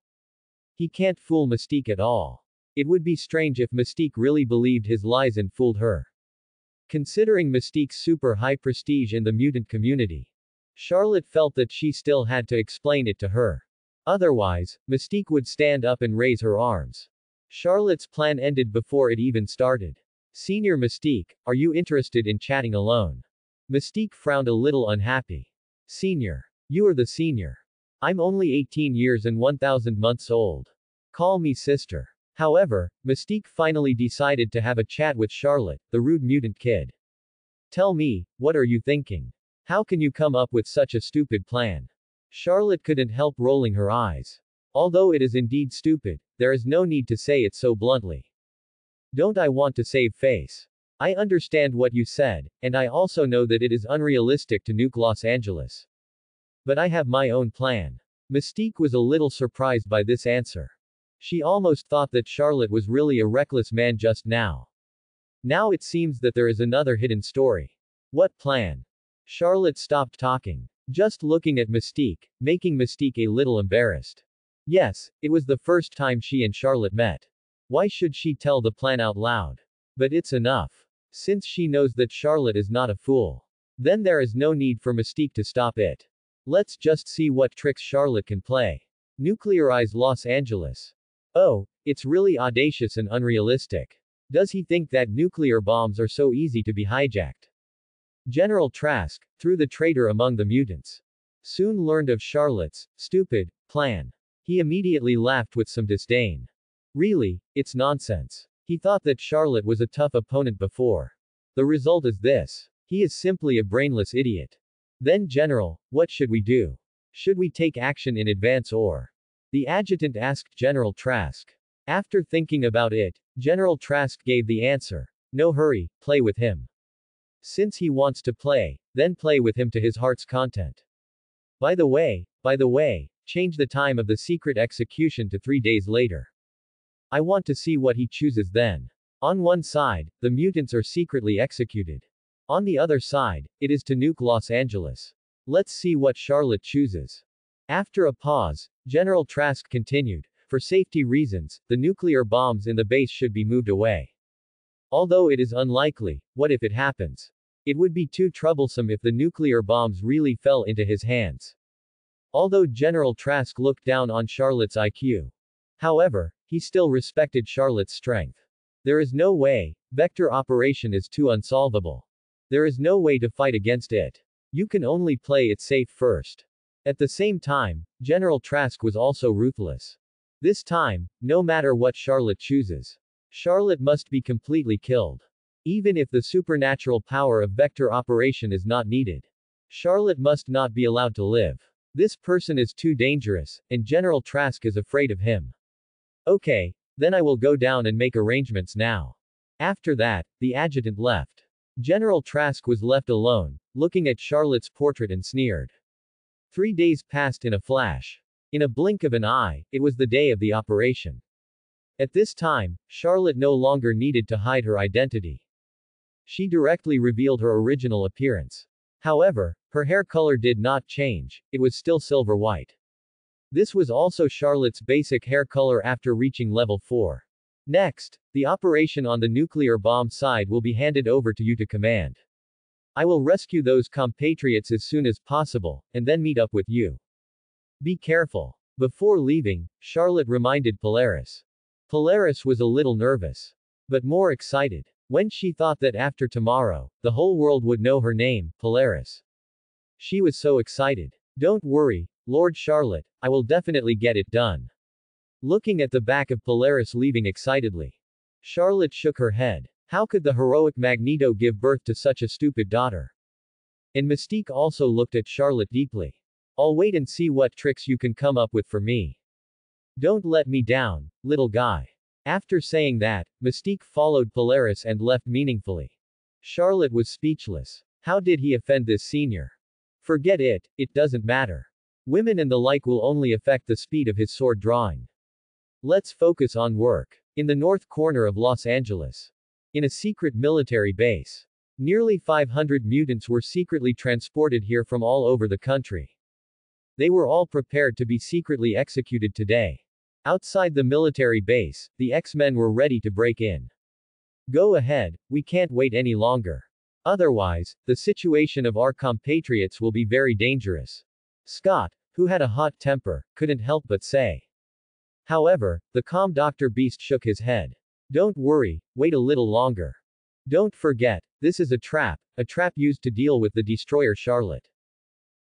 He can't fool Mystique at all. It would be strange if Mystique really believed his lies and fooled her. Considering Mystique's super high prestige in the mutant community, Charlotte felt that she still had to explain it to her. Otherwise, Mystique would stand up and raise her arms. Charlotte's plan ended before it even started. Senior Mystique, are you interested in chatting alone? Mystique frowned a little unhappy. Senior. You are the senior. I'm only 18 years and 1000 months old. Call me sister. However, Mystique finally decided to have a chat with Charlotte, the rude mutant kid. Tell me, what are you thinking? How can you come up with such a stupid plan? Charlotte couldn't help rolling her eyes. Although it is indeed stupid, there is no need to say it so bluntly. Don't I want to save face? I understand what you said, and I also know that it is unrealistic to nuke Los Angeles. But I have my own plan. Mystique was a little surprised by this answer. She almost thought that Charlotte was really a reckless man just now. Now it seems that there is another hidden story. What plan? Charlotte stopped talking. Just looking at Mystique, making Mystique a little embarrassed. Yes, it was the first time she and Charlotte met. Why should she tell the plan out loud? But it's enough. Since she knows that Charlotte is not a fool. Then there is no need for Mystique to stop it. Let's just see what tricks Charlotte can play. Nuclearize Los Angeles. Oh, it's really audacious and unrealistic. Does he think that nuclear bombs are so easy to be hijacked? General Trask, through the traitor among the mutants, soon learned of Charlotte's stupid plan. He immediately laughed with some disdain. Really, it's nonsense. He thought that Charlotte was a tough opponent before. The result is this. He is simply a brainless idiot. Then General, what should we do? Should we take action in advance or? The adjutant asked General Trask. After thinking about it, General Trask gave the answer. No hurry, play with him. Since he wants to play, then play with him to his heart's content. By the way, by the way, change the time of the secret execution to three days later. I want to see what he chooses then. On one side, the mutants are secretly executed. On the other side, it is to nuke Los Angeles. Let's see what Charlotte chooses. After a pause, General Trask continued, for safety reasons, the nuclear bombs in the base should be moved away. Although it is unlikely, what if it happens? It would be too troublesome if the nuclear bombs really fell into his hands. Although General Trask looked down on Charlotte's IQ. However, he still respected Charlotte's strength. There is no way, vector operation is too unsolvable. There is no way to fight against it. You can only play it safe first. At the same time, General Trask was also ruthless. This time, no matter what Charlotte chooses, Charlotte must be completely killed. Even if the supernatural power of vector operation is not needed. Charlotte must not be allowed to live. This person is too dangerous, and General Trask is afraid of him. Okay, then I will go down and make arrangements now. After that, the adjutant left. General Trask was left alone, looking at Charlotte's portrait and sneered. Three days passed in a flash. In a blink of an eye, it was the day of the operation. At this time, Charlotte no longer needed to hide her identity. She directly revealed her original appearance. However, her hair color did not change, it was still silver white. This was also Charlotte's basic hair color after reaching level 4. Next, the operation on the nuclear bomb side will be handed over to you to command. I will rescue those compatriots as soon as possible, and then meet up with you. Be careful. Before leaving, Charlotte reminded Polaris. Polaris was a little nervous. But more excited. When she thought that after tomorrow, the whole world would know her name, Polaris. She was so excited. Don't worry, Lord Charlotte, I will definitely get it done. Looking at the back of Polaris leaving excitedly. Charlotte shook her head. How could the heroic Magneto give birth to such a stupid daughter? And Mystique also looked at Charlotte deeply. I'll wait and see what tricks you can come up with for me. Don't let me down, little guy. After saying that, Mystique followed Polaris and left meaningfully. Charlotte was speechless. How did he offend this senior? Forget it, it doesn't matter. Women and the like will only affect the speed of his sword drawing. Let's focus on work. In the north corner of Los Angeles. In a secret military base. Nearly 500 mutants were secretly transported here from all over the country. They were all prepared to be secretly executed today. Outside the military base, the X-Men were ready to break in. Go ahead, we can't wait any longer. Otherwise, the situation of our compatriots will be very dangerous. Scott, who had a hot temper, couldn't help but say. However, the calm Dr. Beast shook his head. Don't worry, wait a little longer. Don't forget, this is a trap, a trap used to deal with the destroyer Charlotte.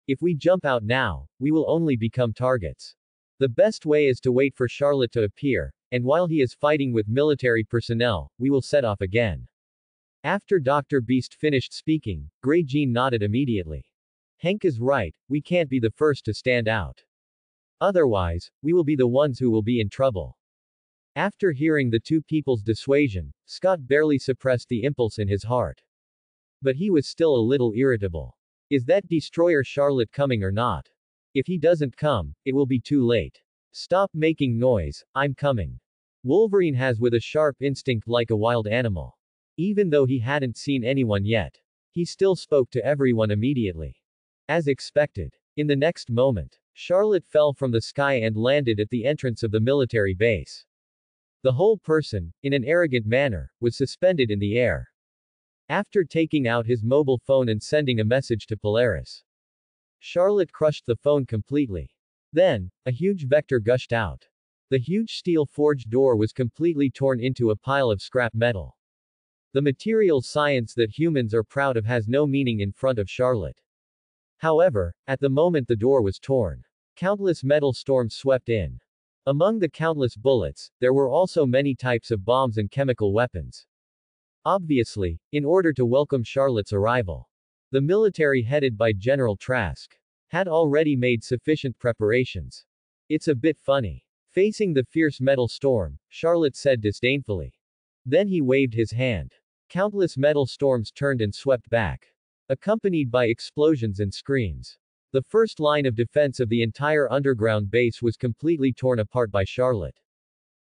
If we jump out now, we will only become targets. The best way is to wait for Charlotte to appear, and while he is fighting with military personnel, we will set off again. After Dr. Beast finished speaking, Grey Jean nodded immediately. Hank is right, we can't be the first to stand out. Otherwise, we will be the ones who will be in trouble. After hearing the two people's dissuasion, Scott barely suppressed the impulse in his heart. But he was still a little irritable. Is that destroyer Charlotte coming or not? If he doesn't come, it will be too late. Stop making noise, I'm coming. Wolverine has with a sharp instinct like a wild animal. Even though he hadn't seen anyone yet, he still spoke to everyone immediately. As expected. In the next moment, Charlotte fell from the sky and landed at the entrance of the military base. The whole person, in an arrogant manner, was suspended in the air. After taking out his mobile phone and sending a message to Polaris, Charlotte crushed the phone completely. Then, a huge vector gushed out. The huge steel forged door was completely torn into a pile of scrap metal. The material science that humans are proud of has no meaning in front of Charlotte. However, at the moment the door was torn, countless metal storms swept in. Among the countless bullets, there were also many types of bombs and chemical weapons. Obviously, in order to welcome Charlotte's arrival, the military headed by General Trask had already made sufficient preparations. It's a bit funny. Facing the fierce metal storm, Charlotte said disdainfully. Then he waved his hand. Countless metal storms turned and swept back, accompanied by explosions and screams. The first line of defense of the entire underground base was completely torn apart by Charlotte.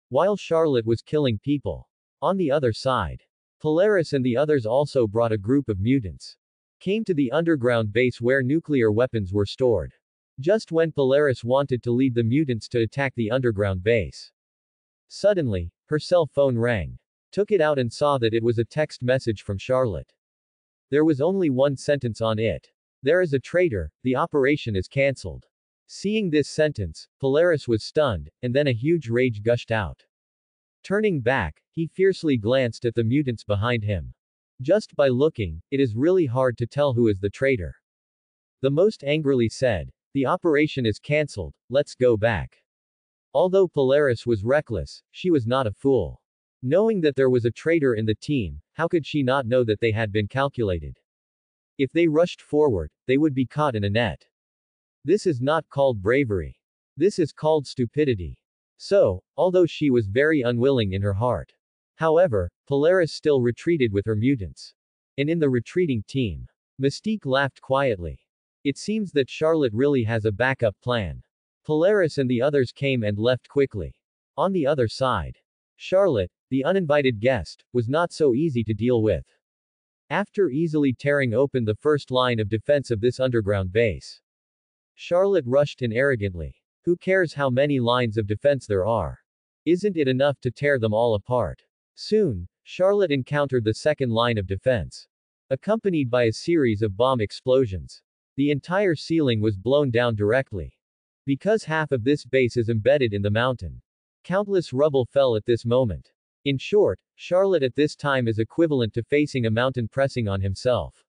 While Charlotte was killing people. On the other side, Polaris and the others also brought a group of mutants. Came to the underground base where nuclear weapons were stored. Just when Polaris wanted to lead the mutants to attack the underground base. Suddenly, her cell phone rang. Took it out and saw that it was a text message from Charlotte. There was only one sentence on it. There is a traitor, the operation is cancelled. Seeing this sentence, Polaris was stunned, and then a huge rage gushed out. Turning back, he fiercely glanced at the mutants behind him. Just by looking, it is really hard to tell who is the traitor. The most angrily said, The operation is cancelled, let's go back. Although Polaris was reckless, she was not a fool. Knowing that there was a traitor in the team, how could she not know that they had been calculated? If they rushed forward, they would be caught in a net. This is not called bravery. This is called stupidity. So, although she was very unwilling in her heart. However, Polaris still retreated with her mutants. And in the retreating team, Mystique laughed quietly. It seems that Charlotte really has a backup plan. Polaris and the others came and left quickly. On the other side, Charlotte, the uninvited guest, was not so easy to deal with. After easily tearing open the first line of defense of this underground base, Charlotte rushed in arrogantly. Who cares how many lines of defense there are? Isn't it enough to tear them all apart? Soon, Charlotte encountered the second line of defense. Accompanied by a series of bomb explosions. The entire ceiling was blown down directly. Because half of this base is embedded in the mountain. Countless rubble fell at this moment. In short, Charlotte at this time is equivalent to facing a mountain pressing on himself.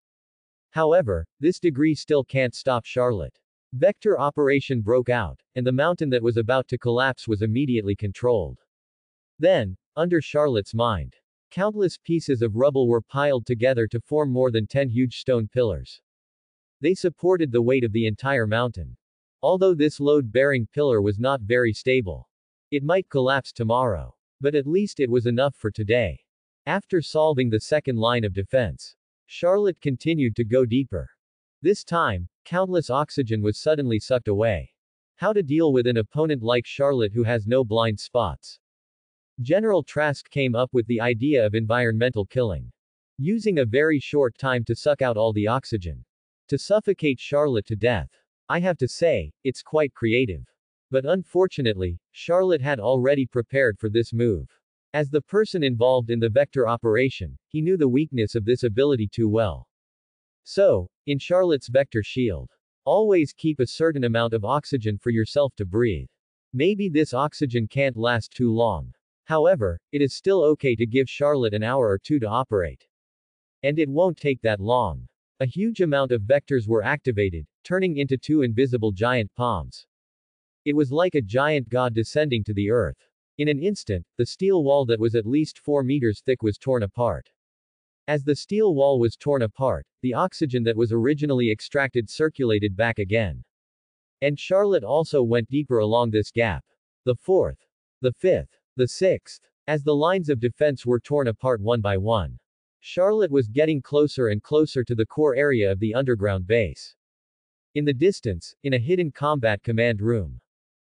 However, this degree still can't stop Charlotte. Vector operation broke out, and the mountain that was about to collapse was immediately controlled. Then, under Charlotte's mind, countless pieces of rubble were piled together to form more than 10 huge stone pillars. They supported the weight of the entire mountain. Although this load-bearing pillar was not very stable. It might collapse tomorrow. But at least it was enough for today. After solving the second line of defense, Charlotte continued to go deeper. This time, countless oxygen was suddenly sucked away. How to deal with an opponent like Charlotte who has no blind spots. General Trask came up with the idea of environmental killing. Using a very short time to suck out all the oxygen. To suffocate Charlotte to death. I have to say, it's quite creative. But unfortunately, Charlotte had already prepared for this move. As the person involved in the vector operation, he knew the weakness of this ability too well. So, in Charlotte's vector shield, always keep a certain amount of oxygen for yourself to breathe. Maybe this oxygen can't last too long. However, it is still okay to give Charlotte an hour or two to operate. And it won't take that long. A huge amount of vectors were activated, turning into two invisible giant palms. It was like a giant god descending to the earth. In an instant, the steel wall that was at least 4 meters thick was torn apart. As the steel wall was torn apart, the oxygen that was originally extracted circulated back again. And Charlotte also went deeper along this gap. The fourth, the fifth, the sixth. As the lines of defense were torn apart one by one, Charlotte was getting closer and closer to the core area of the underground base. In the distance, in a hidden combat command room,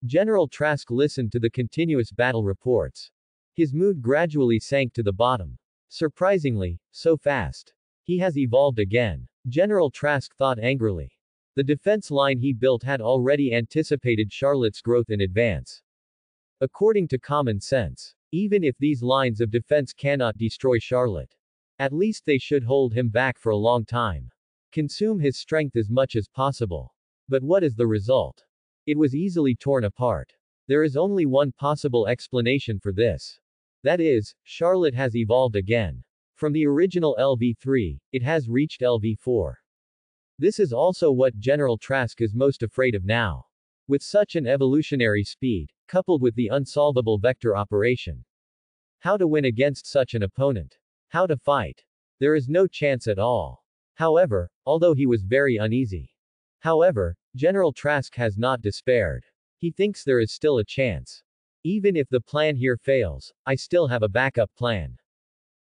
General Trask listened to the continuous battle reports. His mood gradually sank to the bottom. Surprisingly, so fast. He has evolved again. General Trask thought angrily. The defense line he built had already anticipated Charlotte's growth in advance. According to common sense, even if these lines of defense cannot destroy Charlotte, at least they should hold him back for a long time. Consume his strength as much as possible. But what is the result? It was easily torn apart. There is only one possible explanation for this. That is, Charlotte has evolved again. From the original LV3, it has reached LV4. This is also what General Trask is most afraid of now. With such an evolutionary speed, coupled with the unsolvable vector operation. How to win against such an opponent? How to fight? There is no chance at all. However, although he was very uneasy. However, General Trask has not despaired. He thinks there is still a chance. Even if the plan here fails, I still have a backup plan.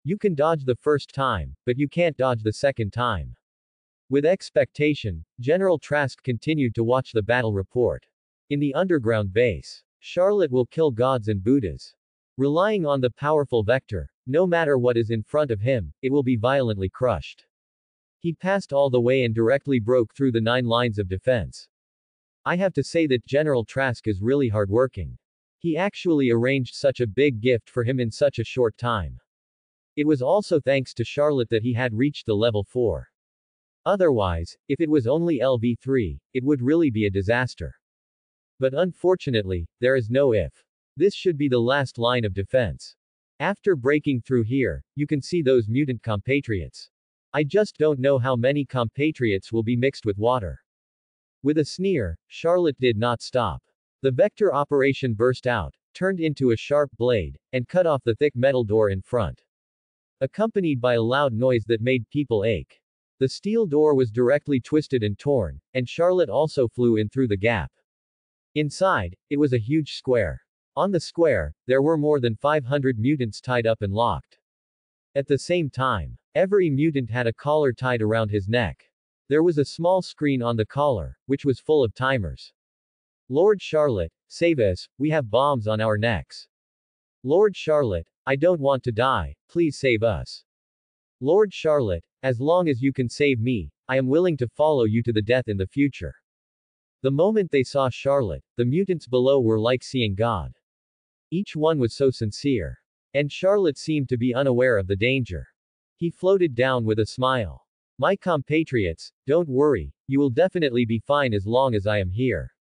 You can dodge the first time, but you can't dodge the second time. With expectation, General Trask continued to watch the battle report. In the underground base, Charlotte will kill gods and Buddhas. Relying on the powerful vector, no matter what is in front of him, it will be violently crushed. He passed all the way and directly broke through the nine lines of defense. I have to say that General Trask is really hardworking. He actually arranged such a big gift for him in such a short time. It was also thanks to Charlotte that he had reached the level 4. Otherwise, if it was only LV3, it would really be a disaster. But unfortunately, there is no if. This should be the last line of defense. After breaking through here, you can see those mutant compatriots. I just don't know how many compatriots will be mixed with water. With a sneer, Charlotte did not stop. The vector operation burst out, turned into a sharp blade, and cut off the thick metal door in front. Accompanied by a loud noise that made people ache. The steel door was directly twisted and torn, and Charlotte also flew in through the gap. Inside, it was a huge square. On the square, there were more than 500 mutants tied up and locked. At the same time, every mutant had a collar tied around his neck. There was a small screen on the collar, which was full of timers. Lord Charlotte, save us, we have bombs on our necks. Lord Charlotte, I don't want to die, please save us. Lord Charlotte, as long as you can save me, I am willing to follow you to the death in the future. The moment they saw Charlotte, the mutants below were like seeing God. Each one was so sincere. And Charlotte seemed to be unaware of the danger. He floated down with a smile. My compatriots, don't worry, you will definitely be fine as long as I am here.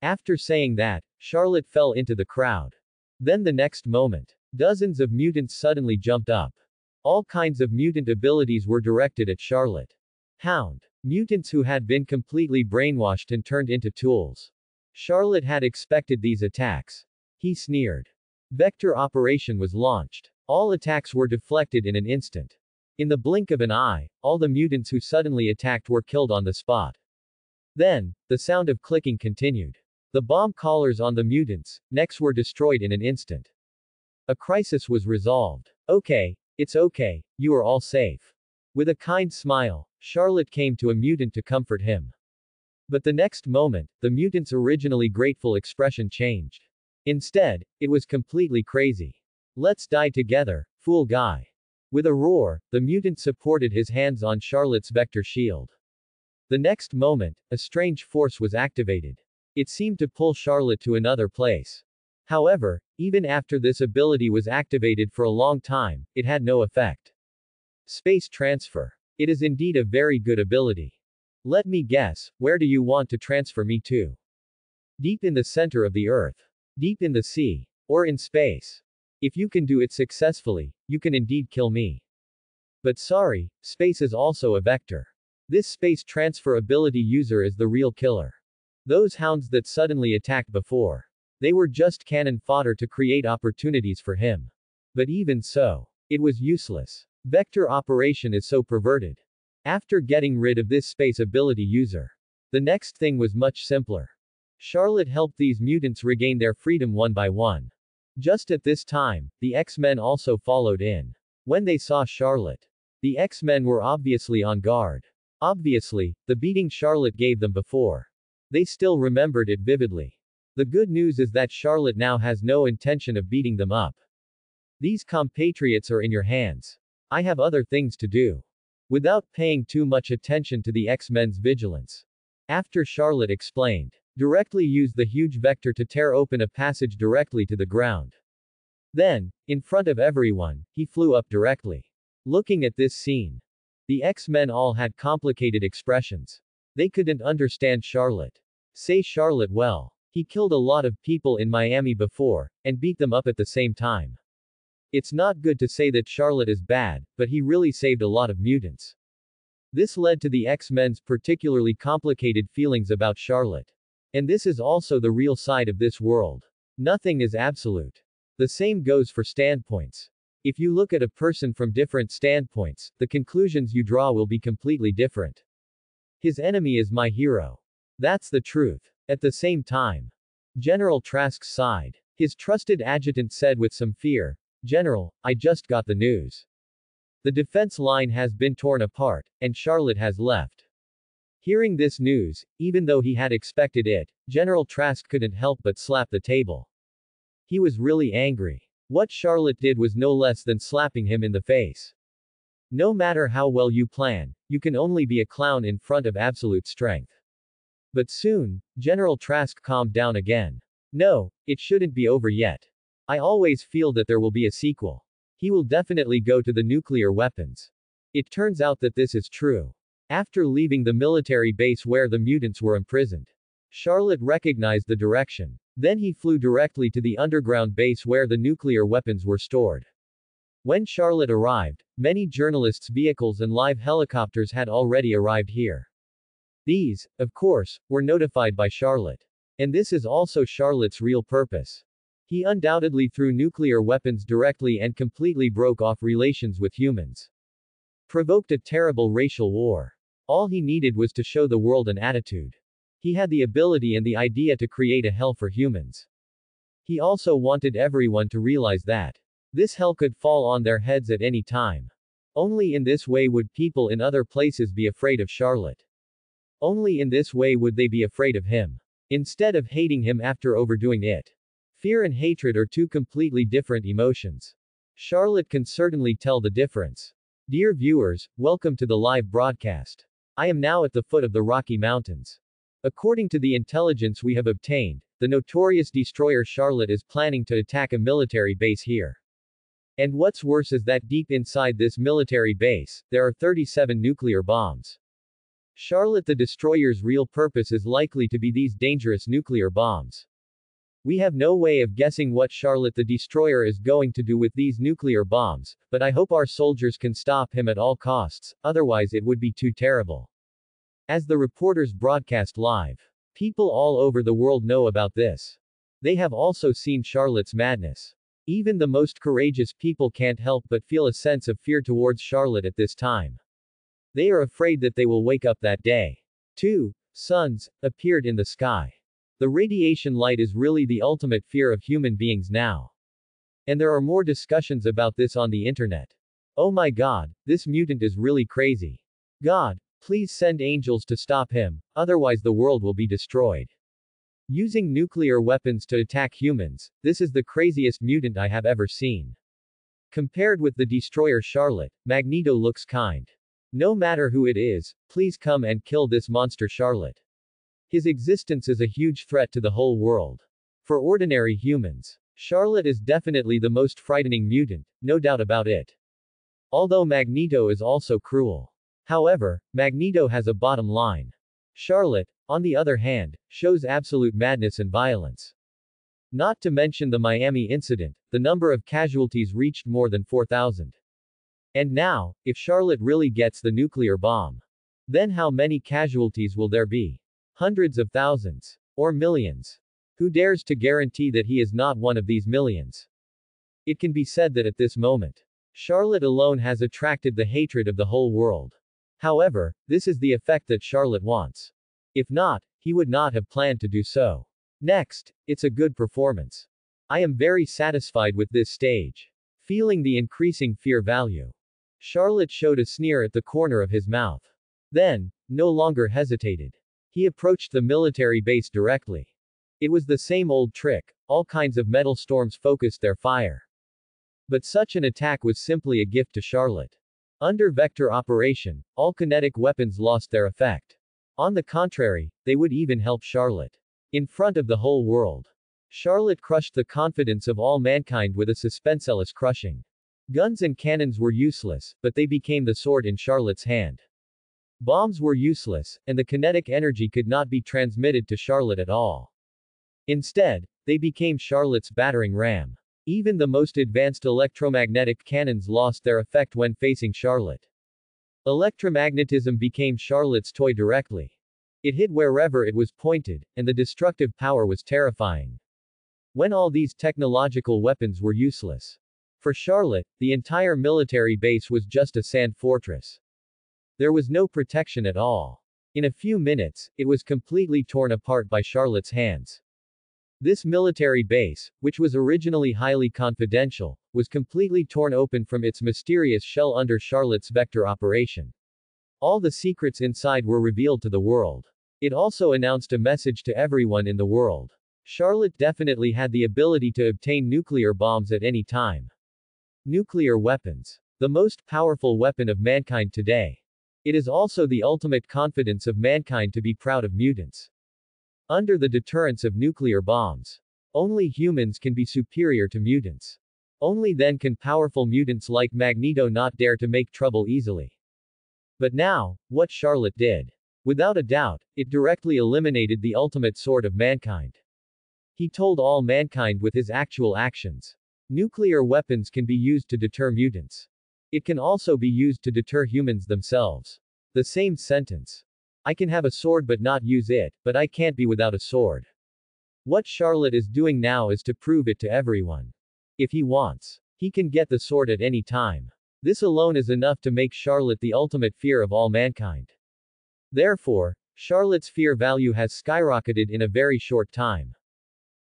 After saying that, Charlotte fell into the crowd. Then the next moment, dozens of mutants suddenly jumped up. All kinds of mutant abilities were directed at Charlotte. Hound. Mutants who had been completely brainwashed and turned into tools. Charlotte had expected these attacks. He sneered. Vector operation was launched. All attacks were deflected in an instant. In the blink of an eye, all the mutants who suddenly attacked were killed on the spot. Then, the sound of clicking continued. The bomb collars on the mutants' necks were destroyed in an instant. A crisis was resolved. Okay, it's okay, you are all safe. With a kind smile, Charlotte came to a mutant to comfort him. But the next moment, the mutant's originally grateful expression changed. Instead, it was completely crazy. Let's die together, fool guy. With a roar, the mutant supported his hands on Charlotte's vector shield. The next moment, a strange force was activated. It seemed to pull Charlotte to another place. However, even after this ability was activated for a long time, it had no effect. Space transfer. It is indeed a very good ability. Let me guess, where do you want to transfer me to? Deep in the center of the Earth. Deep in the sea. Or in space. If you can do it successfully, you can indeed kill me. But sorry, space is also a vector. This space transfer ability user is the real killer. Those hounds that suddenly attacked before. They were just cannon fodder to create opportunities for him. But even so, it was useless. Vector operation is so perverted. After getting rid of this space ability user, the next thing was much simpler. Charlotte helped these mutants regain their freedom one by one. Just at this time, the X-Men also followed in. When they saw Charlotte, the X-Men were obviously on guard. Obviously, the beating Charlotte gave them before. They still remembered it vividly. The good news is that Charlotte now has no intention of beating them up. These compatriots are in your hands. I have other things to do. Without paying too much attention to the X-Men's vigilance. After Charlotte explained, directly use the huge vector to tear open a passage directly to the ground. Then, in front of everyone, he flew up directly. Looking at this scene, the X-Men all had complicated expressions. They couldn't understand Charlotte. Say Charlotte well. He killed a lot of people in Miami before, and beat them up at the same time. It's not good to say that Charlotte is bad, but he really saved a lot of mutants. This led to the X-Men's particularly complicated feelings about Charlotte. And this is also the real side of this world. Nothing is absolute. The same goes for standpoints. If you look at a person from different standpoints, the conclusions you draw will be completely different. His enemy is my hero. That's the truth. At the same time, General Trask sighed. His trusted adjutant said with some fear, General, I just got the news. The defense line has been torn apart, and Charlotte has left. Hearing this news, even though he had expected it, General Trask couldn't help but slap the table. He was really angry. What Charlotte did was no less than slapping him in the face. No matter how well you plan, you can only be a clown in front of absolute strength. But soon, General Trask calmed down again. No, it shouldn't be over yet. I always feel that there will be a sequel. He will definitely go to the nuclear weapons. It turns out that this is true. After leaving the military base where the mutants were imprisoned, Charlotte recognized the direction. Then he flew directly to the underground base where the nuclear weapons were stored. When Charlotte arrived, many journalists' vehicles and live helicopters had already arrived here. These, of course, were notified by Charlotte. And this is also Charlotte's real purpose. He undoubtedly threw nuclear weapons directly and completely broke off relations with humans. Provoked a terrible racial war. All he needed was to show the world an attitude. He had the ability and the idea to create a hell for humans. He also wanted everyone to realize that this hell could fall on their heads at any time. Only in this way would people in other places be afraid of Charlotte. Only in this way would they be afraid of him. Instead of hating him after overdoing it. Fear and hatred are two completely different emotions. Charlotte can certainly tell the difference. Dear viewers, welcome to the live broadcast. I am now at the foot of the Rocky Mountains. According to the intelligence we have obtained, the notorious destroyer Charlotte is planning to attack a military base here. And what's worse is that deep inside this military base, there are 37 nuclear bombs. Charlotte the Destroyer's real purpose is likely to be these dangerous nuclear bombs. We have no way of guessing what Charlotte the Destroyer is going to do with these nuclear bombs, but I hope our soldiers can stop him at all costs, otherwise it would be too terrible. As the reporters broadcast live, people all over the world know about this. They have also seen Charlotte's madness. Even the most courageous people can't help but feel a sense of fear towards Charlotte at this time. They are afraid that they will wake up that day. Two suns appeared in the sky. The radiation light is really the ultimate fear of human beings now. And there are more discussions about this on the internet. Oh my god, this mutant is really crazy. God, please send angels to stop him, otherwise the world will be destroyed. Using nuclear weapons to attack humans, this is the craziest mutant I have ever seen. Compared with the destroyer Charlotte, Magneto looks kind. No matter who it is, please come and kill this monster Charlotte. His existence is a huge threat to the whole world. For ordinary humans, Charlotte is definitely the most frightening mutant, no doubt about it. Although Magneto is also cruel. However, Magneto has a bottom line. Charlotte, on the other hand, shows absolute madness and violence. Not to mention the Miami incident, the number of casualties reached more than 4,000. And now, if Charlotte really gets the nuclear bomb, then how many casualties will there be? Hundreds of thousands. Or millions. Who dares to guarantee that he is not one of these millions? It can be said that at this moment, Charlotte alone has attracted the hatred of the whole world. However, this is the effect that Charlotte wants. If not, he would not have planned to do so. Next, it's a good performance. I am very satisfied with this stage. Feeling the increasing fear value. Charlotte showed a sneer at the corner of his mouth. Then, no longer hesitated. He approached the military base directly. It was the same old trick, all kinds of metal storms focused their fire. But such an attack was simply a gift to Charlotte. Under vector operation, all kinetic weapons lost their effect. On the contrary, they would even help Charlotte. In front of the whole world. Charlotte crushed the confidence of all mankind with a suspenseless crushing. Guns and cannons were useless, but they became the sword in Charlotte's hand. Bombs were useless, and the kinetic energy could not be transmitted to Charlotte at all. Instead, they became Charlotte's battering ram. Even the most advanced electromagnetic cannons lost their effect when facing Charlotte. Electromagnetism became Charlotte's toy directly. It hit wherever it was pointed, and the destructive power was terrifying. When all these technological weapons were useless. For Charlotte, the entire military base was just a sand fortress. There was no protection at all. In a few minutes, it was completely torn apart by Charlotte's hands. This military base, which was originally highly confidential, was completely torn open from its mysterious shell under Charlotte's vector operation. All the secrets inside were revealed to the world. It also announced a message to everyone in the world. Charlotte definitely had the ability to obtain nuclear bombs at any time. Nuclear weapons. The most powerful weapon of mankind today. It is also the ultimate confidence of mankind to be proud of mutants. Under the deterrence of nuclear bombs. Only humans can be superior to mutants. Only then can powerful mutants like Magneto not dare to make trouble easily. But now, what Charlotte did. Without a doubt, it directly eliminated the ultimate sword of mankind. He told all mankind with his actual actions. Nuclear weapons can be used to deter mutants. It can also be used to deter humans themselves. The same sentence. I can have a sword but not use it, but I can't be without a sword. What Charlotte is doing now is to prove it to everyone. If he wants, he can get the sword at any time. This alone is enough to make Charlotte the ultimate fear of all mankind. Therefore, Charlotte's fear value has skyrocketed in a very short time.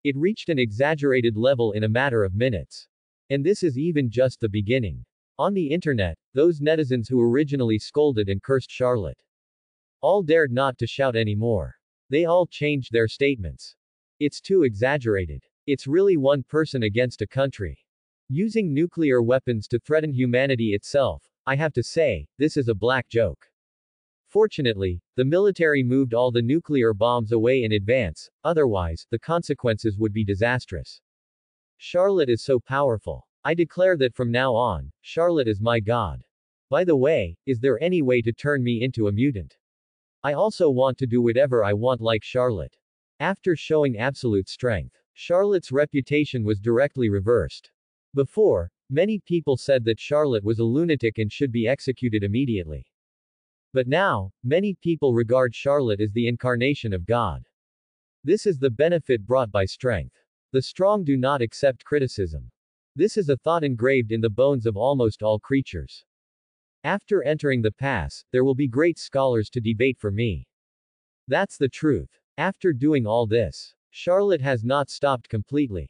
It reached an exaggerated level in a matter of minutes. And this is even just the beginning. On the internet, those netizens who originally scolded and cursed Charlotte all dared not to shout anymore. They all changed their statements. It's too exaggerated. It's really one person against a country. Using nuclear weapons to threaten humanity itself, I have to say, this is a black joke. Fortunately, the military moved all the nuclear bombs away in advance, otherwise, the consequences would be disastrous. Charlotte is so powerful. I declare that from now on, Charlotte is my god. By the way, is there any way to turn me into a mutant? I also want to do whatever I want like Charlotte. After showing absolute strength, Charlotte's reputation was directly reversed. Before, many people said that Charlotte was a lunatic and should be executed immediately. But now, many people regard Charlotte as the incarnation of God. This is the benefit brought by strength. The strong do not accept criticism. This is a thought engraved in the bones of almost all creatures. After entering the pass, there will be great scholars to debate for me. That's the truth. After doing all this, Charlotte has not stopped completely.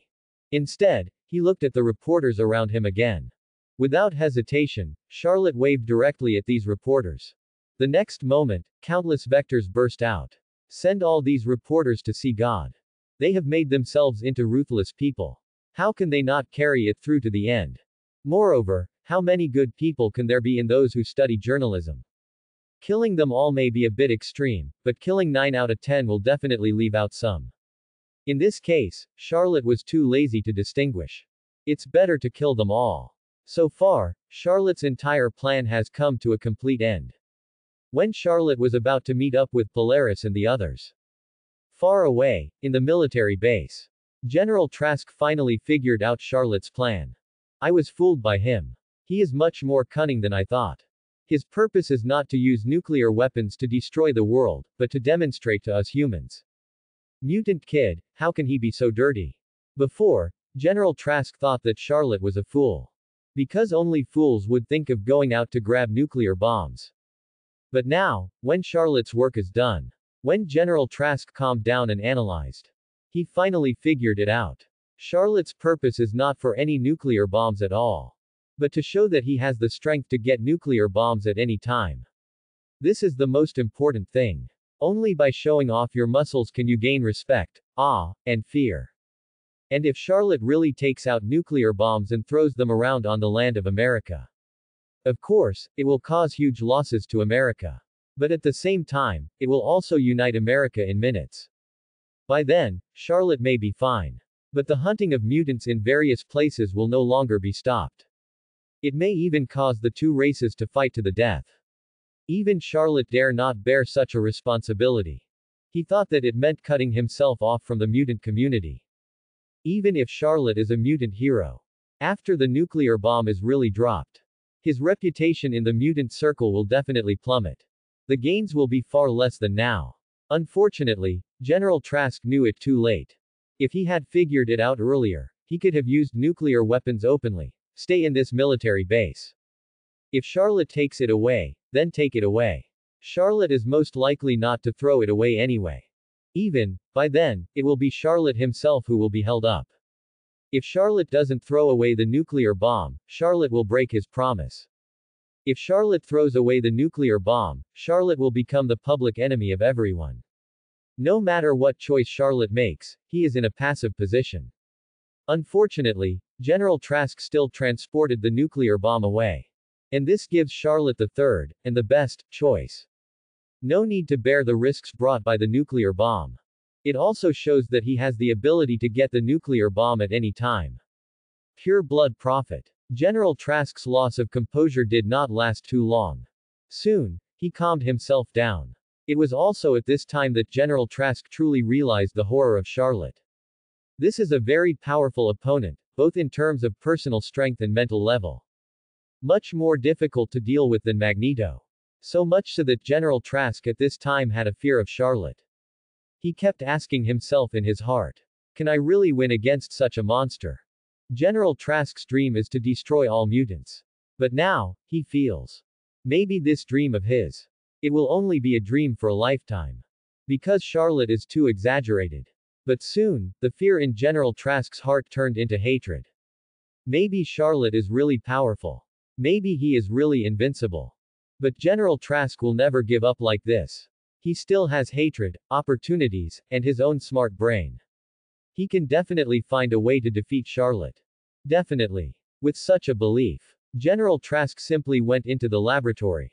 Instead, he looked at the reporters around him again. Without hesitation, Charlotte waved directly at these reporters. The next moment, countless vectors burst out. Send all these reporters to see God. They have made themselves into ruthless people. How can they not carry it through to the end? Moreover, how many good people can there be in those who study journalism? Killing them all may be a bit extreme, but killing 9 out of 10 will definitely leave out some. In this case, Charlotte was too lazy to distinguish. It's better to kill them all. So far, Charlotte's entire plan has come to a complete end. When Charlotte was about to meet up with Polaris and the others. Far away, in the military base. General Trask finally figured out Charlotte's plan. I was fooled by him. He is much more cunning than I thought. His purpose is not to use nuclear weapons to destroy the world, but to demonstrate to us humans. Mutant kid, how can he be so dirty? Before, General Trask thought that Charlotte was a fool. Because only fools would think of going out to grab nuclear bombs. But now, when Charlotte's work is done, when General Trask calmed down and analyzed, he finally figured it out. Charlotte's purpose is not for any nuclear bombs at all. But to show that he has the strength to get nuclear bombs at any time. This is the most important thing. Only by showing off your muscles can you gain respect, awe, and fear. And if Charlotte really takes out nuclear bombs and throws them around on the land of America. Of course, it will cause huge losses to America. But at the same time, it will also unite America in minutes. By then, Charlotte may be fine. But the hunting of mutants in various places will no longer be stopped. It may even cause the two races to fight to the death. Even Charlotte dare not bear such a responsibility. He thought that it meant cutting himself off from the mutant community. Even if Charlotte is a mutant hero. After the nuclear bomb is really dropped. His reputation in the mutant circle will definitely plummet. The gains will be far less than now. Unfortunately, General Trask knew it too late. If he had figured it out earlier, he could have used nuclear weapons openly. Stay in this military base. If Charlotte takes it away, then take it away. Charlotte is most likely not to throw it away anyway. Even, by then, it will be Charlotte himself who will be held up. If Charlotte doesn't throw away the nuclear bomb, Charlotte will break his promise. If Charlotte throws away the nuclear bomb, Charlotte will become the public enemy of everyone. No matter what choice Charlotte makes, he is in a passive position. Unfortunately, General Trask still transported the nuclear bomb away. And this gives Charlotte III, and the best, choice. No need to bear the risks brought by the nuclear bomb. It also shows that he has the ability to get the nuclear bomb at any time. Pure blood profit. General Trask's loss of composure did not last too long. Soon, he calmed himself down. It was also at this time that General Trask truly realized the horror of Charlotte. This is a very powerful opponent, both in terms of personal strength and mental level. Much more difficult to deal with than Magneto. So much so that General Trask at this time had a fear of Charlotte. He kept asking himself in his heart, Can I really win against such a monster? General Trask's dream is to destroy all mutants. But now, he feels. Maybe this dream of his. It will only be a dream for a lifetime. Because Charlotte is too exaggerated. But soon, the fear in General Trask's heart turned into hatred. Maybe Charlotte is really powerful. Maybe he is really invincible. But General Trask will never give up like this. He still has hatred, opportunities, and his own smart brain. He can definitely find a way to defeat Charlotte. Definitely. With such a belief, General Trask simply went into the laboratory.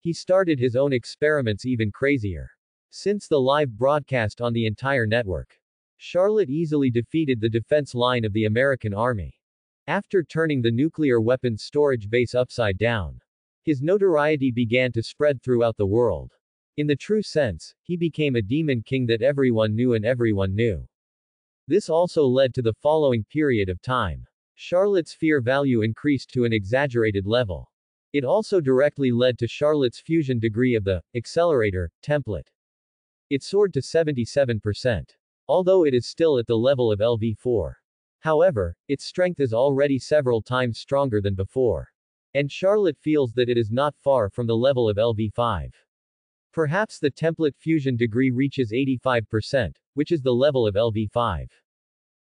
He started his own experiments even crazier. Since the live broadcast on the entire network, Charlotte easily defeated the defense line of the American Army. After turning the nuclear weapons storage base upside down, his notoriety began to spread throughout the world. In the true sense, he became a demon king that everyone knew and everyone knew. This also led to the following period of time. Charlotte's fear value increased to an exaggerated level. It also directly led to Charlotte's fusion degree of the accelerator template. It soared to 77%. Although it is still at the level of LV4. However, its strength is already several times stronger than before. And Charlotte feels that it is not far from the level of LV5. Perhaps the template fusion degree reaches 85%, which is the level of LV5.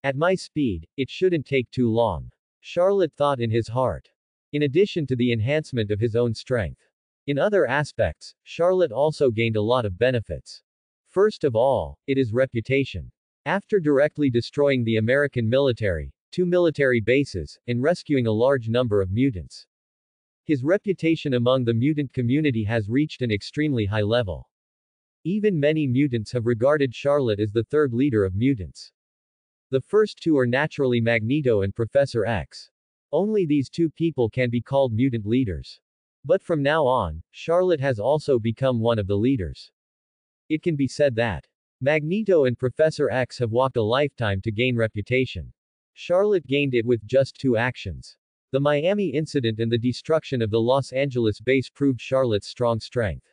At my speed, it shouldn't take too long. Charlotte thought in his heart. In addition to the enhancement of his own strength. In other aspects, Charlotte also gained a lot of benefits. First of all, it is reputation. After directly destroying the American military, two military bases, and rescuing a large number of mutants, his reputation among the mutant community has reached an extremely high level. Even many mutants have regarded Charlotte as the third leader of mutants. The first two are naturally Magneto and Professor X. Only these two people can be called mutant leaders. But from now on, Charlotte has also become one of the leaders. It can be said that Magneto and Professor X have walked a lifetime to gain reputation. Charlotte gained it with just two actions. The Miami incident and the destruction of the Los Angeles base proved Charlotte's strong strength.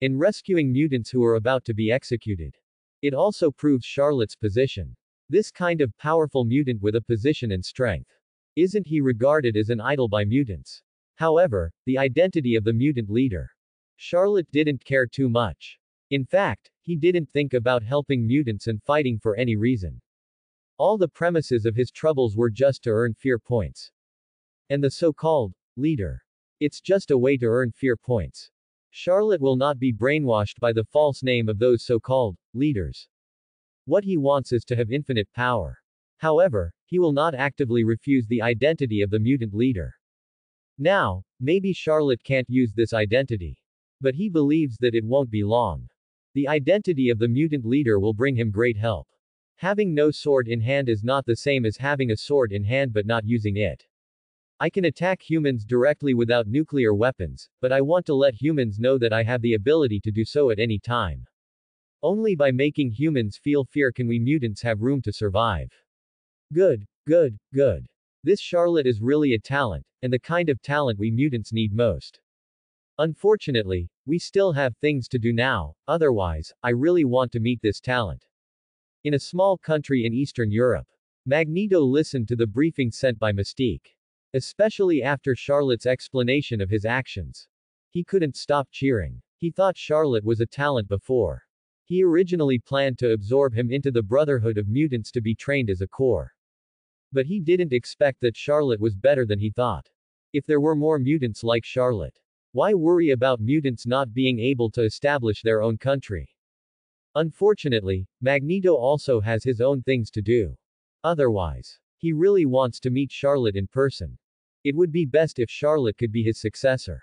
In rescuing mutants who were about to be executed. It also proves Charlotte's position. This kind of powerful mutant with a position and strength. Isn't he regarded as an idol by mutants? However, the identity of the mutant leader. Charlotte didn't care too much. In fact, he didn't think about helping mutants and fighting for any reason. All the premises of his troubles were just to earn fear points. And the so-called leader. It's just a way to earn fear points. Charlotte will not be brainwashed by the false name of those so-called leaders. What he wants is to have infinite power. However, he will not actively refuse the identity of the mutant leader. Now, maybe Charlotte can't use this identity. But he believes that it won't be long. The identity of the mutant leader will bring him great help. Having no sword in hand is not the same as having a sword in hand but not using it. I can attack humans directly without nuclear weapons, but I want to let humans know that I have the ability to do so at any time. Only by making humans feel fear can we mutants have room to survive. Good, good, good. This Charlotte is really a talent, and the kind of talent we mutants need most. Unfortunately, we still have things to do now, otherwise, I really want to meet this talent. In a small country in Eastern Europe, Magneto listened to the briefing sent by Mystique. Especially after Charlotte's explanation of his actions. He couldn't stop cheering. He thought Charlotte was a talent before. He originally planned to absorb him into the Brotherhood of Mutants to be trained as a core. But he didn't expect that Charlotte was better than he thought. If there were more mutants like Charlotte, why worry about mutants not being able to establish their own country? Unfortunately, Magneto also has his own things to do. Otherwise, he really wants to meet Charlotte in person. It would be best if Charlotte could be his successor.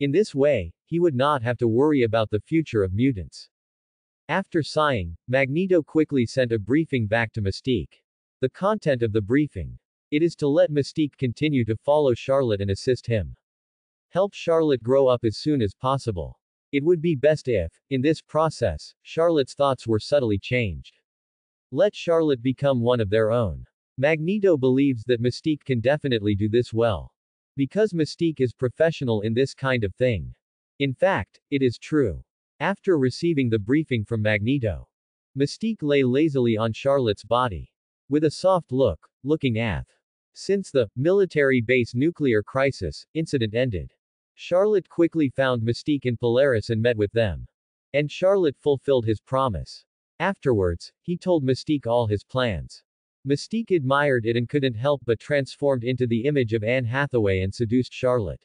In this way, he would not have to worry about the future of mutants. After sighing, Magneto quickly sent a briefing back to Mystique. The content of the briefing. It is to let Mystique continue to follow Charlotte and assist him. Help Charlotte grow up as soon as possible. It would be best if, in this process, Charlotte's thoughts were subtly changed. Let Charlotte become one of their own. Magneto believes that Mystique can definitely do this well. Because Mystique is professional in this kind of thing. In fact, it is true. After receiving the briefing from Magneto, Mystique lay lazily on Charlotte's body. With a soft look, looking at. Since the military base nuclear crisis incident ended, Charlotte quickly found Mystique and Polaris and met with them. And Charlotte fulfilled his promise. Afterwards, he told Mystique all his plans. Mystique admired it and couldn't help but transformed into the image of Anne Hathaway and seduced Charlotte.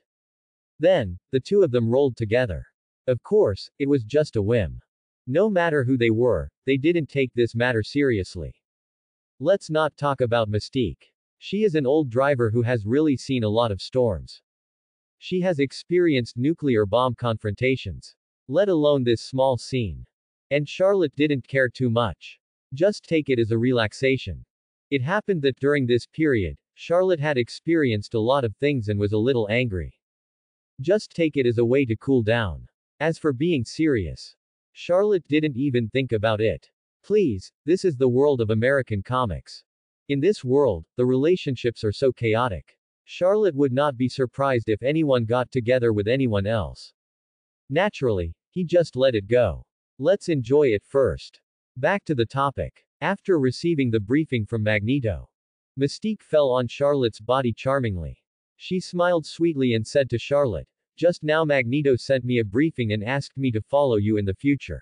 Then, the two of them rolled together. Of course, it was just a whim. No matter who they were, they didn't take this matter seriously. Let's not talk about Mystique. She is an old driver who has really seen a lot of storms. She has experienced nuclear bomb confrontations. Let alone this small scene. And Charlotte didn't care too much. Just take it as a relaxation. It happened that during this period, Charlotte had experienced a lot of things and was a little angry. Just take it as a way to cool down. As for being serious, Charlotte didn't even think about it. Please, this is the world of American comics. In this world, the relationships are so chaotic. Charlotte would not be surprised if anyone got together with anyone else. Naturally, he just let it go. Let's enjoy it first. Back to the topic. After receiving the briefing from Magneto, Mystique fell on Charlotte's body charmingly. She smiled sweetly and said to Charlotte, Just now Magneto sent me a briefing and asked me to follow you in the future.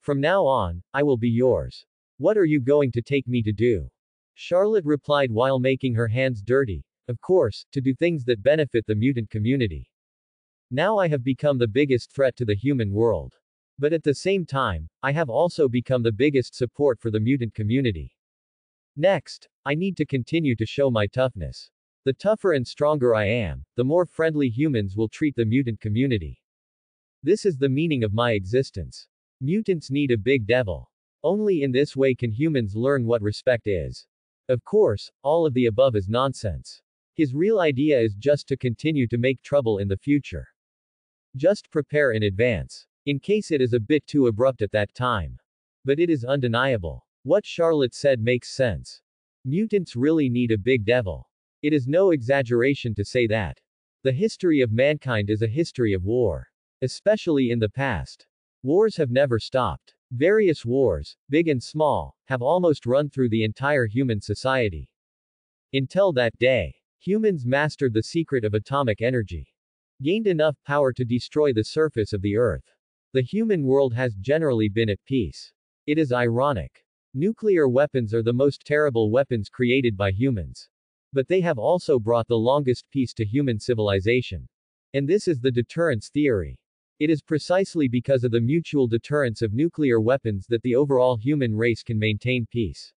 From now on, I will be yours. What are you going to take me to do? Charlotte replied while making her hands dirty. Of course, to do things that benefit the mutant community. Now I have become the biggest threat to the human world. But at the same time, I have also become the biggest support for the mutant community. Next, I need to continue to show my toughness. The tougher and stronger I am, the more friendly humans will treat the mutant community. This is the meaning of my existence. Mutants need a big devil. Only in this way can humans learn what respect is. Of course, all of the above is nonsense. His real idea is just to continue to make trouble in the future. Just prepare in advance. In case it is a bit too abrupt at that time. But it is undeniable. What Charlotte said makes sense. Mutants really need a big devil. It is no exaggeration to say that. The history of mankind is a history of war. Especially in the past. Wars have never stopped. Various wars, big and small, have almost run through the entire human society. Until that day, humans mastered the secret of atomic energy. Gained enough power to destroy the surface of the earth. The human world has generally been at peace. It is ironic. Nuclear weapons are the most terrible weapons created by humans. But they have also brought the longest peace to human civilization. And this is the deterrence theory. It is precisely because of the mutual deterrence of nuclear weapons that the overall human race can maintain peace.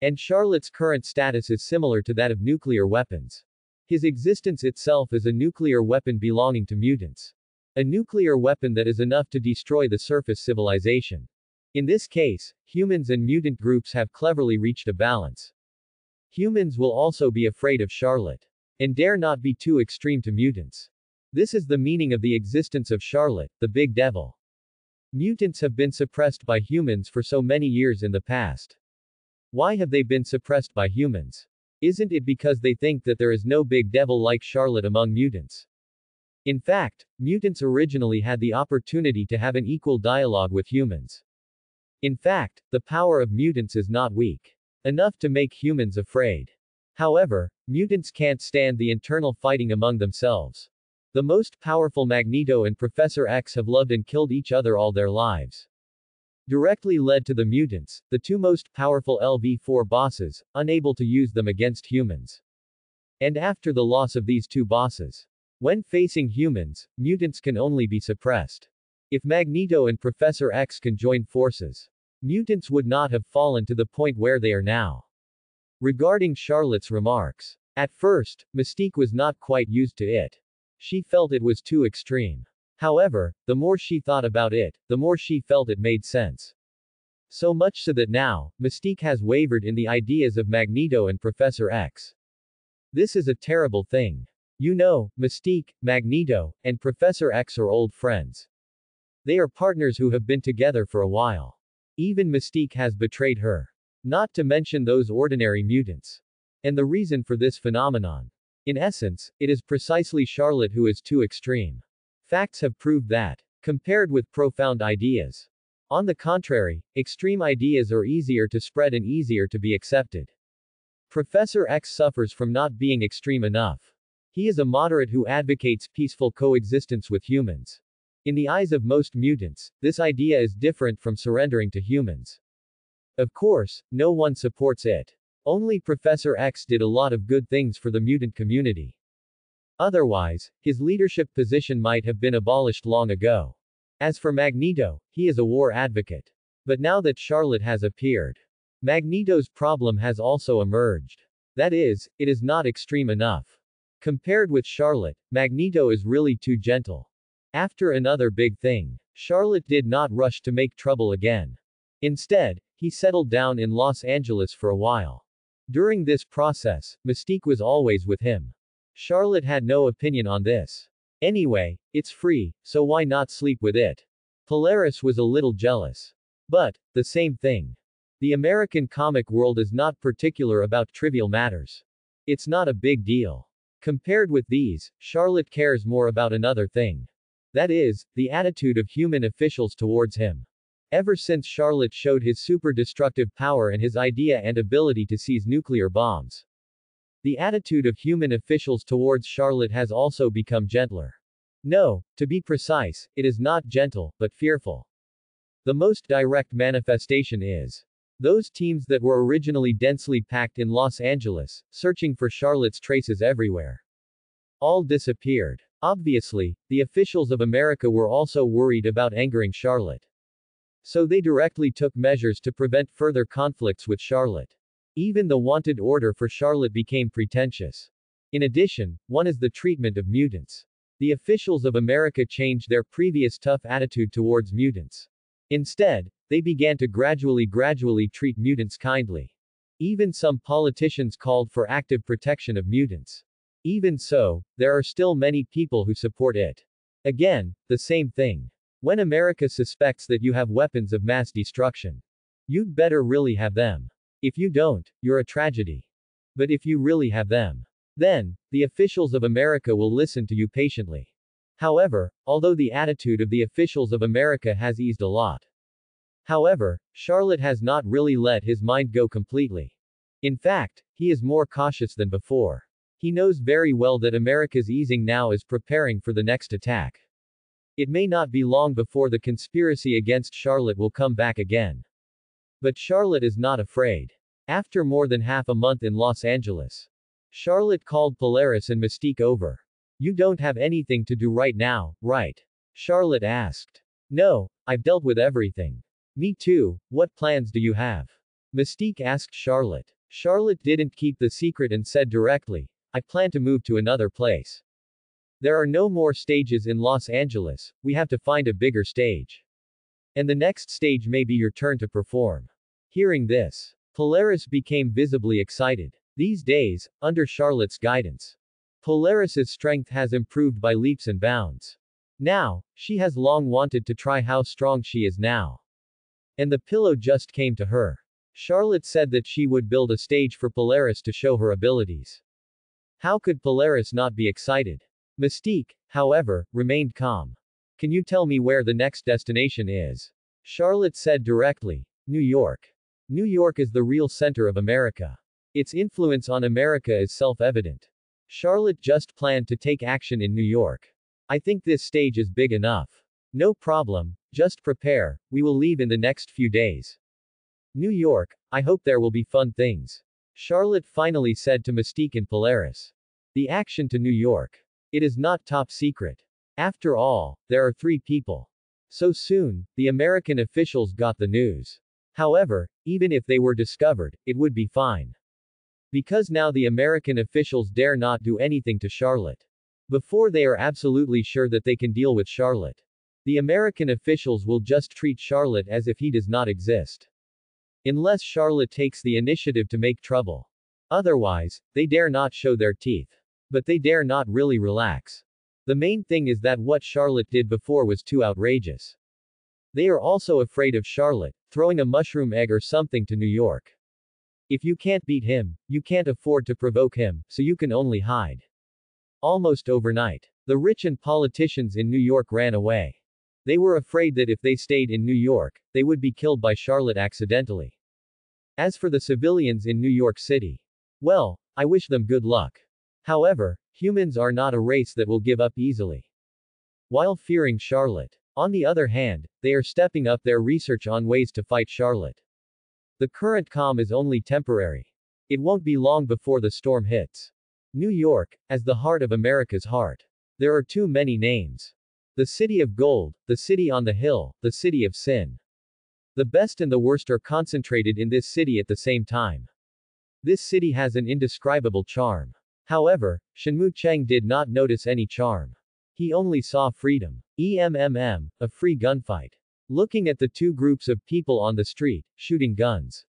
And Charlotte's current status is similar to that of nuclear weapons. His existence itself is a nuclear weapon belonging to mutants. A nuclear weapon that is enough to destroy the surface civilization. In this case, humans and mutant groups have cleverly reached a balance. Humans will also be afraid of Charlotte. And dare not be too extreme to mutants. This is the meaning of the existence of Charlotte, the big devil. Mutants have been suppressed by humans for so many years in the past. Why have they been suppressed by humans? Isn't it because they think that there is no big devil like Charlotte among mutants? In fact, mutants originally had the opportunity to have an equal dialogue with humans. In fact, the power of mutants is not weak enough to make humans afraid. However, mutants can't stand the internal fighting among themselves. The most powerful Magneto and Professor X have loved and killed each other all their lives directly led to the mutants, the two most powerful LV-4 bosses, unable to use them against humans. And after the loss of these two bosses. When facing humans, mutants can only be suppressed. If Magneto and Professor X can join forces, mutants would not have fallen to the point where they are now. Regarding Charlotte's remarks, at first, Mystique was not quite used to it. She felt it was too extreme. However, the more she thought about it, the more she felt it made sense. So much so that now, Mystique has wavered in the ideas of Magneto and Professor X. This is a terrible thing. You know, Mystique, Magneto, and Professor X are old friends. They are partners who have been together for a while. Even Mystique has betrayed her. Not to mention those ordinary mutants. And the reason for this phenomenon. In essence, it is precisely Charlotte who is too extreme. Facts have proved that. Compared with profound ideas. On the contrary, extreme ideas are easier to spread and easier to be accepted. Professor X suffers from not being extreme enough. He is a moderate who advocates peaceful coexistence with humans. In the eyes of most mutants, this idea is different from surrendering to humans. Of course, no one supports it. Only Professor X did a lot of good things for the mutant community. Otherwise, his leadership position might have been abolished long ago. As for Magneto, he is a war advocate. But now that Charlotte has appeared, Magneto's problem has also emerged. That is, it is not extreme enough. Compared with Charlotte, Magneto is really too gentle. After another big thing, Charlotte did not rush to make trouble again. Instead, he settled down in Los Angeles for a while. During this process, Mystique was always with him. Charlotte had no opinion on this. Anyway, it's free, so why not sleep with it? Polaris was a little jealous. But, the same thing. The American comic world is not particular about trivial matters. It's not a big deal. Compared with these, Charlotte cares more about another thing. That is, the attitude of human officials towards him. Ever since Charlotte showed his super destructive power and his idea and ability to seize nuclear bombs. The attitude of human officials towards Charlotte has also become gentler. No, to be precise, it is not gentle, but fearful. The most direct manifestation is those teams that were originally densely packed in Los Angeles, searching for Charlotte's traces everywhere. All disappeared. Obviously, the officials of America were also worried about angering Charlotte. So they directly took measures to prevent further conflicts with Charlotte. Even the wanted order for Charlotte became pretentious. In addition, one is the treatment of mutants. The officials of America changed their previous tough attitude towards mutants. Instead, they began to gradually gradually treat mutants kindly. Even some politicians called for active protection of mutants. Even so, there are still many people who support it. Again, the same thing. When America suspects that you have weapons of mass destruction, you'd better really have them. If you don't, you're a tragedy. But if you really have them, then, the officials of America will listen to you patiently. However, although the attitude of the officials of America has eased a lot. However, Charlotte has not really let his mind go completely. In fact, he is more cautious than before. He knows very well that America's easing now is preparing for the next attack. It may not be long before the conspiracy against Charlotte will come back again. But Charlotte is not afraid. After more than half a month in Los Angeles, Charlotte called Polaris and Mystique over. You don't have anything to do right now, right? Charlotte asked. No, I've dealt with everything. Me too, what plans do you have? Mystique asked Charlotte. Charlotte didn't keep the secret and said directly, I plan to move to another place. There are no more stages in Los Angeles, we have to find a bigger stage. And the next stage may be your turn to perform. Hearing this, Polaris became visibly excited. These days, under Charlotte's guidance, Polaris's strength has improved by leaps and bounds. Now, she has long wanted to try how strong she is now. And the pillow just came to her. Charlotte said that she would build a stage for Polaris to show her abilities. How could Polaris not be excited? Mystique, however, remained calm. Can you tell me where the next destination is? Charlotte said directly. New York. New York is the real center of America. Its influence on America is self-evident. Charlotte just planned to take action in New York. I think this stage is big enough. No problem, just prepare, we will leave in the next few days. New York, I hope there will be fun things. Charlotte finally said to Mystique and Polaris. The action to New York. It is not top secret. After all, there are three people. So soon, the American officials got the news. However, even if they were discovered, it would be fine. Because now the American officials dare not do anything to Charlotte. Before they are absolutely sure that they can deal with Charlotte. The American officials will just treat Charlotte as if he does not exist. Unless Charlotte takes the initiative to make trouble. Otherwise, they dare not show their teeth. But they dare not really relax. The main thing is that what Charlotte did before was too outrageous. They are also afraid of Charlotte, throwing a mushroom egg or something to New York. If you can't beat him, you can't afford to provoke him, so you can only hide. Almost overnight, the rich and politicians in New York ran away. They were afraid that if they stayed in New York, they would be killed by Charlotte accidentally. As for the civilians in New York City, well, I wish them good luck. However, humans are not a race that will give up easily. While fearing Charlotte. On the other hand, they are stepping up their research on ways to fight Charlotte. The current calm is only temporary. It won't be long before the storm hits. New York, as the heart of America's heart. There are too many names. The city of gold, the city on the hill, the city of sin. The best and the worst are concentrated in this city at the same time. This city has an indescribable charm. However, Shenmue Cheng did not notice any charm. He only saw freedom. EMMM, a free gunfight. Looking at the two groups of people on the street, shooting guns.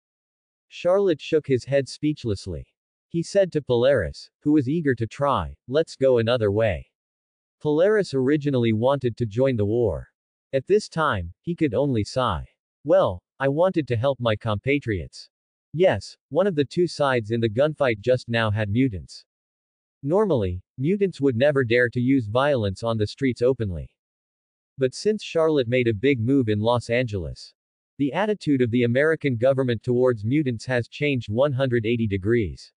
Charlotte shook his head speechlessly. He said to Polaris, who was eager to try, let's go another way. Polaris originally wanted to join the war. At this time, he could only sigh. Well, I wanted to help my compatriots. Yes, one of the two sides in the gunfight just now had mutants. Normally, mutants would never dare to use violence on the streets openly. But since Charlotte made a big move in Los Angeles, the attitude of the American government towards mutants has changed 180 degrees.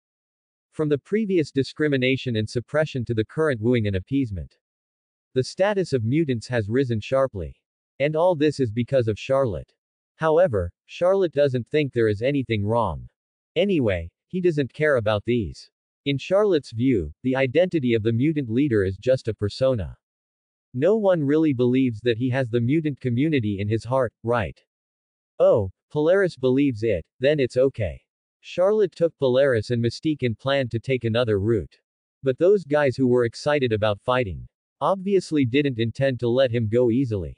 From the previous discrimination and suppression to the current wooing and appeasement. The status of mutants has risen sharply. And all this is because of Charlotte. However, Charlotte doesn't think there is anything wrong. Anyway, he doesn't care about these. In Charlotte's view, the identity of the mutant leader is just a persona. No one really believes that he has the mutant community in his heart, right? Oh, Polaris believes it, then it's okay. Charlotte took Polaris and Mystique and planned to take another route. But those guys who were excited about fighting obviously didn't intend to let him go easily.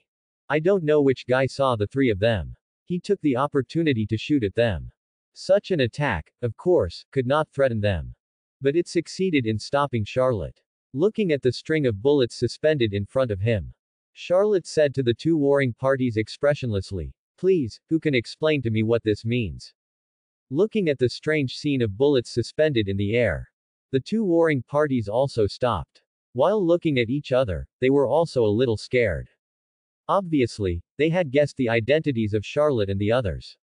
I don't know which guy saw the three of them. He took the opportunity to shoot at them. Such an attack, of course, could not threaten them. But it succeeded in stopping Charlotte. Looking at the string of bullets suspended in front of him. Charlotte said to the two warring parties expressionlessly, Please, who can explain to me what this means? Looking at the strange scene of bullets suspended in the air. The two warring parties also stopped. While looking at each other, they were also a little scared. Obviously, they had guessed the identities of Charlotte and the others.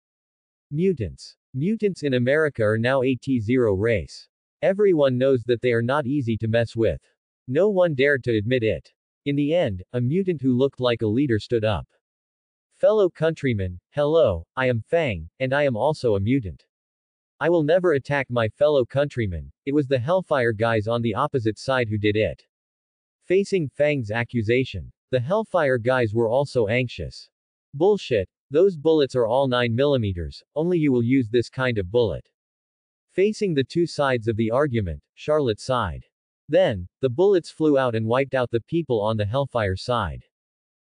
Mutants. Mutants in America are now a T0 race. Everyone knows that they are not easy to mess with. No one dared to admit it. In the end, a mutant who looked like a leader stood up. Fellow countrymen, hello, I am Fang, and I am also a mutant. I will never attack my fellow countrymen, it was the Hellfire guys on the opposite side who did it. Facing Fang's accusation, The Hellfire guys were also anxious. Bullshit, those bullets are all 9 millimeters, only you will use this kind of bullet. Facing the two sides of the argument, Charlotte sighed. Then, the bullets flew out and wiped out the people on the Hellfire side.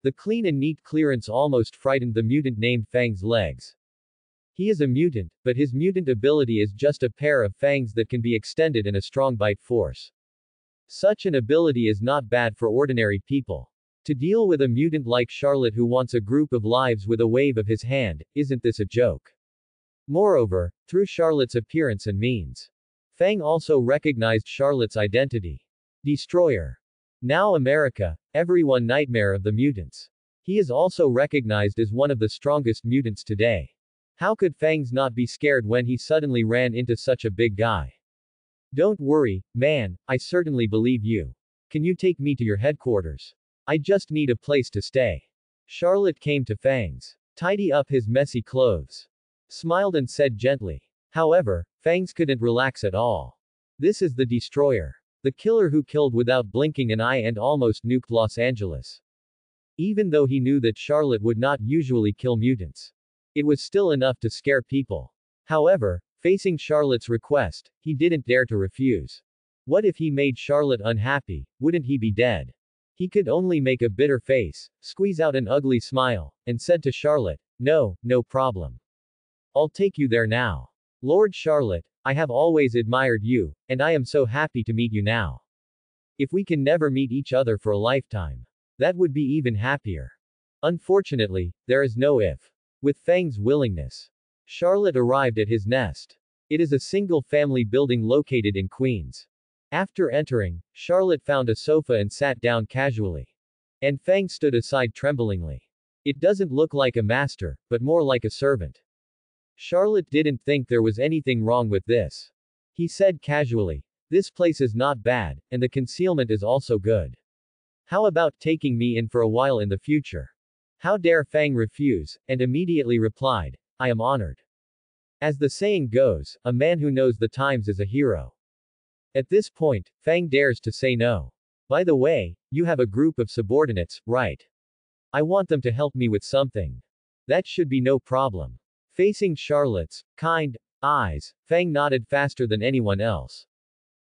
The clean and neat clearance almost frightened the mutant named Fang's legs. He is a mutant, but his mutant ability is just a pair of fangs that can be extended in a strong bite force. Such an ability is not bad for ordinary people. To deal with a mutant like Charlotte who wants a group of lives with a wave of his hand, isn't this a joke? Moreover, through Charlotte's appearance and means, Fang also recognized Charlotte's identity. Destroyer. Now America, everyone nightmare of the mutants. He is also recognized as one of the strongest mutants today. How could Fangs not be scared when he suddenly ran into such a big guy? Don't worry, man, I certainly believe you. Can you take me to your headquarters? I just need a place to stay. Charlotte came to Fangs. Tidy up his messy clothes. Smiled and said gently. However, Fangs couldn't relax at all. This is the destroyer. The killer who killed without blinking an eye and almost nuked Los Angeles. Even though he knew that Charlotte would not usually kill mutants. It was still enough to scare people. However, facing Charlotte's request, he didn't dare to refuse. What if he made Charlotte unhappy, wouldn't he be dead? He could only make a bitter face, squeeze out an ugly smile, and said to Charlotte, No, no problem. I'll take you there now. Lord Charlotte, I have always admired you, and I am so happy to meet you now. If we can never meet each other for a lifetime, that would be even happier. Unfortunately, there is no if. With Fang's willingness, Charlotte arrived at his nest. It is a single-family building located in Queens. After entering, Charlotte found a sofa and sat down casually. And Fang stood aside tremblingly. It doesn't look like a master, but more like a servant. Charlotte didn't think there was anything wrong with this. He said casually, This place is not bad, and the concealment is also good. How about taking me in for a while in the future? How dare Fang refuse, and immediately replied, I am honored. As the saying goes, a man who knows the times is a hero. At this point, Fang dares to say no. By the way, you have a group of subordinates, right? I want them to help me with something. That should be no problem. Facing Charlotte's kind eyes, Fang nodded faster than anyone else.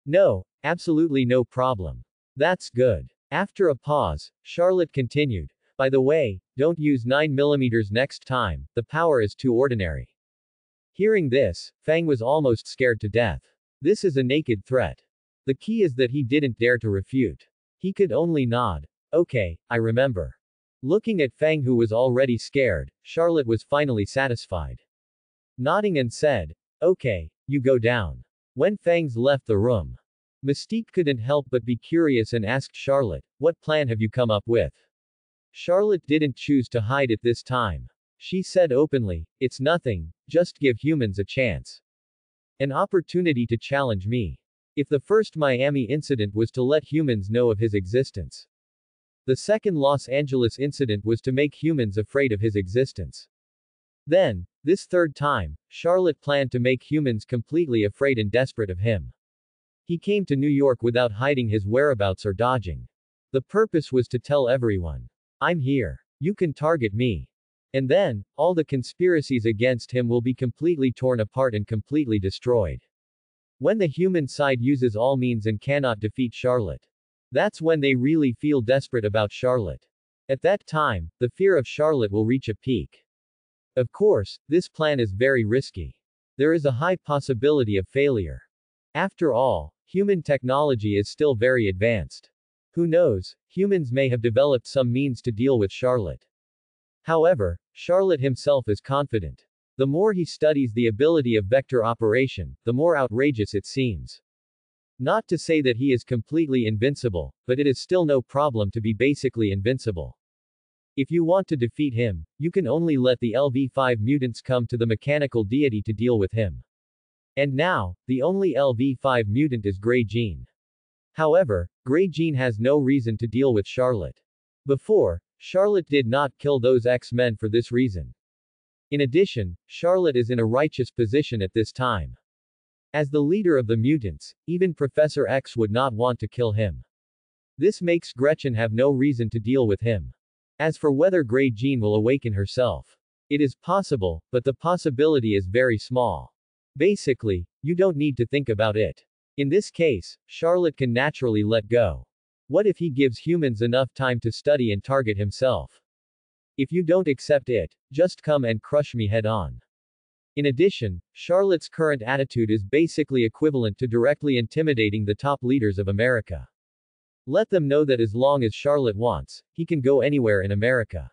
No, absolutely no problem. That's good. After a pause, Charlotte continued, by the way, don't use 9mm next time, the power is too ordinary. Hearing this, Fang was almost scared to death. This is a naked threat. The key is that he didn't dare to refute. He could only nod. Okay, I remember. Looking at Fang who was already scared, Charlotte was finally satisfied. Nodding and said, Okay, you go down. When Fangs left the room, Mystique couldn't help but be curious and asked Charlotte, What plan have you come up with? Charlotte didn't choose to hide it this time. She said openly, It's nothing, just give humans a chance. An opportunity to challenge me. If the first Miami incident was to let humans know of his existence, the second Los Angeles incident was to make humans afraid of his existence. Then, this third time, Charlotte planned to make humans completely afraid and desperate of him. He came to New York without hiding his whereabouts or dodging. The purpose was to tell everyone. I'm here. You can target me. And then, all the conspiracies against him will be completely torn apart and completely destroyed. When the human side uses all means and cannot defeat Charlotte. That's when they really feel desperate about Charlotte. At that time, the fear of Charlotte will reach a peak. Of course, this plan is very risky. There is a high possibility of failure. After all, human technology is still very advanced. Who knows, humans may have developed some means to deal with Charlotte. However, Charlotte himself is confident. The more he studies the ability of vector operation, the more outrageous it seems. Not to say that he is completely invincible, but it is still no problem to be basically invincible. If you want to defeat him, you can only let the LV5 mutants come to the mechanical deity to deal with him. And now, the only LV5 mutant is Grey Jean. However, Grey Jean has no reason to deal with Charlotte. Before, Charlotte did not kill those X-Men for this reason. In addition, Charlotte is in a righteous position at this time. As the leader of the mutants, even Professor X would not want to kill him. This makes Grey Jean have no reason to deal with him. As for whether Grey Jean will awaken herself, it is possible, but the possibility is very small. Basically, you don't need to think about it. In this case, Charlotte can naturally let go. What if he gives humans enough time to study and target himself? If you don't accept it, just come and crush me head on. In addition, Charlotte's current attitude is basically equivalent to directly intimidating the top leaders of America. Let them know that as long as Charlotte wants, he can go anywhere in America.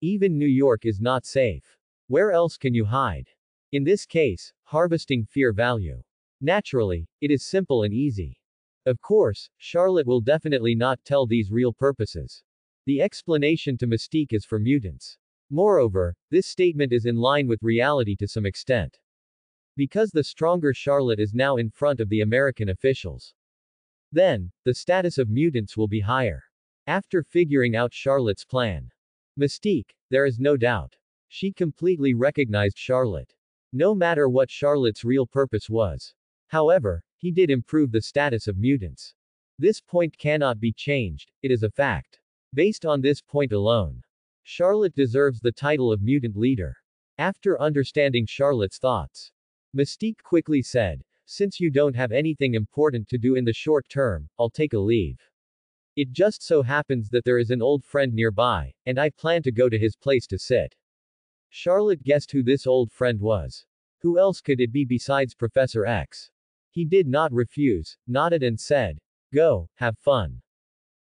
Even New York is not safe. Where else can you hide? In this case, harvesting fear value. Naturally, it is simple and easy. Of course, Charlotte will definitely not tell these real purposes. The explanation to Mystique is for mutants. Moreover, this statement is in line with reality to some extent. Because the stronger Charlotte is now in front of the American officials. Then, the status of mutants will be higher. After figuring out Charlotte's plan. Mystique, there is no doubt. She completely recognized Charlotte. No matter what Charlotte's real purpose was. However, he did improve the status of mutants. This point cannot be changed, it is a fact. Based on this point alone, Charlotte deserves the title of mutant leader. After understanding Charlotte's thoughts, Mystique quickly said, since you don't have anything important to do in the short term, I'll take a leave. It just so happens that there is an old friend nearby, and I plan to go to his place to sit. Charlotte guessed who this old friend was. Who else could it be besides Professor X? He did not refuse, nodded and said, Go, have fun.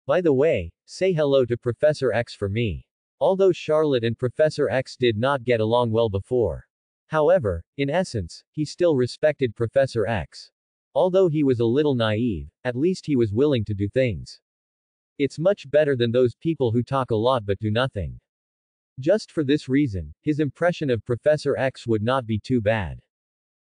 By the way, say hello to Professor X for me. Although Charlotte and Professor X did not get along well before. However, in essence, he still respected Professor X. Although he was a little naive, at least he was willing to do things. It's much better than those people who talk a lot but do nothing. Just for this reason, his impression of Professor X would not be too bad.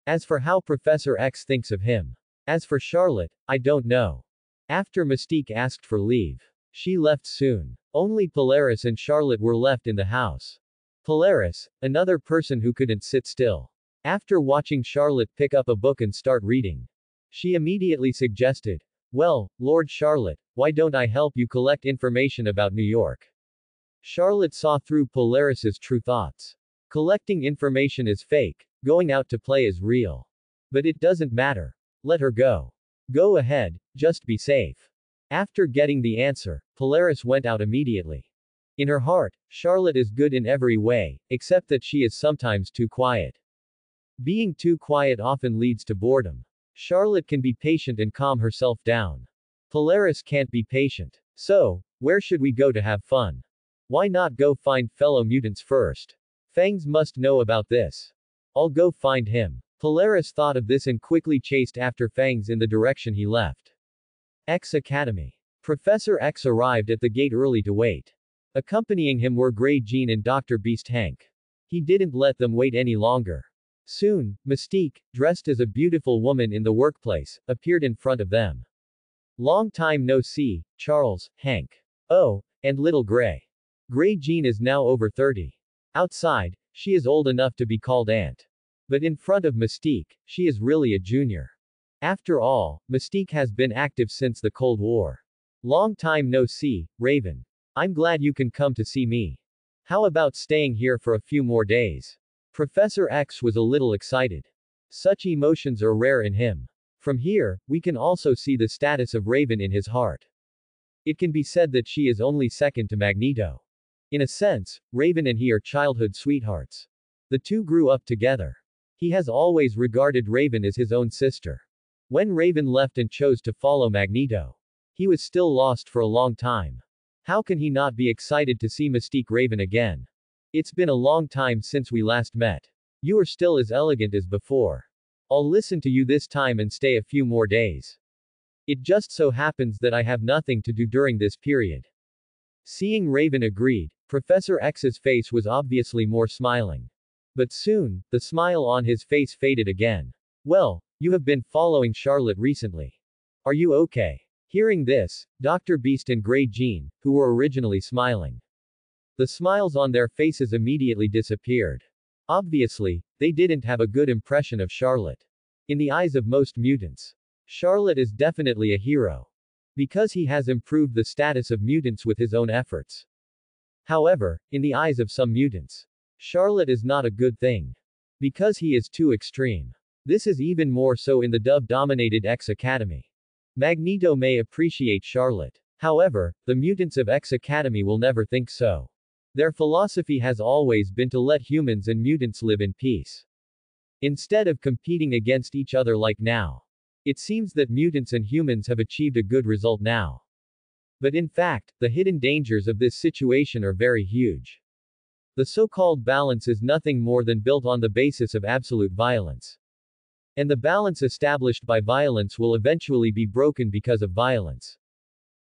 As for how Professor X thinks of him. As for Charlotte, I don't know. After Mystique asked for leave, she left soon. Only Polaris and Charlotte were left in the house. Polaris, another person who couldn't sit still. After watching Charlotte pick up a book and start reading, she immediately suggested, Well, Lord Charlotte, why don't I help you collect information about New York? Charlotte saw through Polaris's true thoughts. Collecting information is fake, going out to play is real. But it doesn't matter. Let her go. Go ahead, just be safe. After getting the answer, Polaris went out immediately. In her heart, Charlotte is good in every way, except that she is sometimes too quiet. Being too quiet often leads to boredom. Charlotte can be patient and calm herself down. Polaris can't be patient. So, where should we go to have fun? Why not go find fellow mutants first? Fangs must know about this. I'll go find him. Polaris thought of this and quickly chased after Fangs in the direction he left. X Academy. Professor X arrived at the gate early to wait. Accompanying him were Grey Jean and Dr. Beast Hank. He didn't let them wait any longer. Soon, Mystique, dressed as a beautiful woman in the workplace, appeared in front of them. Long time no see, Charles, Hank. Oh, and little Grey. Grey Jean is now over 30. Outside, she is old enough to be called aunt. But in front of Mystique, she is really a junior. After all, Mystique has been active since the Cold War. Long time no see, Raven. I'm glad you can come to see me. How about staying here for a few more days? Professor X was a little excited. Such emotions are rare in him. From here, we can also see the status of Raven in his heart. It can be said that she is only second to Magneto. In a sense, Raven and he are childhood sweethearts. The two grew up together. He has always regarded Raven as his own sister. When Raven left and chose to follow Magneto, he was still lost for a long time. How can he not be excited to see Mystique Raven again? It's been a long time since we last met. You are still as elegant as before. I'll listen to you this time and stay a few more days. It just so happens that I have nothing to do during this period. Seeing Raven agreed, Professor X's face was obviously more smiling. But soon, the smile on his face faded again. Well, you have been following Charlotte recently. Are you okay? Hearing this, Dr. Beast and Grey Jean, who were originally smiling. The smiles on their faces immediately disappeared. Obviously, they didn't have a good impression of Charlotte. In the eyes of most mutants, Charlotte is definitely a hero. Because he has improved the status of mutants with his own efforts. However, in the eyes of some mutants, Charlotte is not a good thing. Because he is too extreme. This is even more so in the Dove-dominated X Academy. Magneto may appreciate Charlotte. However, the mutants of X Academy will never think so. Their philosophy has always been to let humans and mutants live in peace. Instead of competing against each other like now. It seems that mutants and humans have achieved a good result now. But in fact, the hidden dangers of this situation are very huge. The so-called balance is nothing more than built on the basis of absolute violence. And the balance established by violence will eventually be broken because of violence.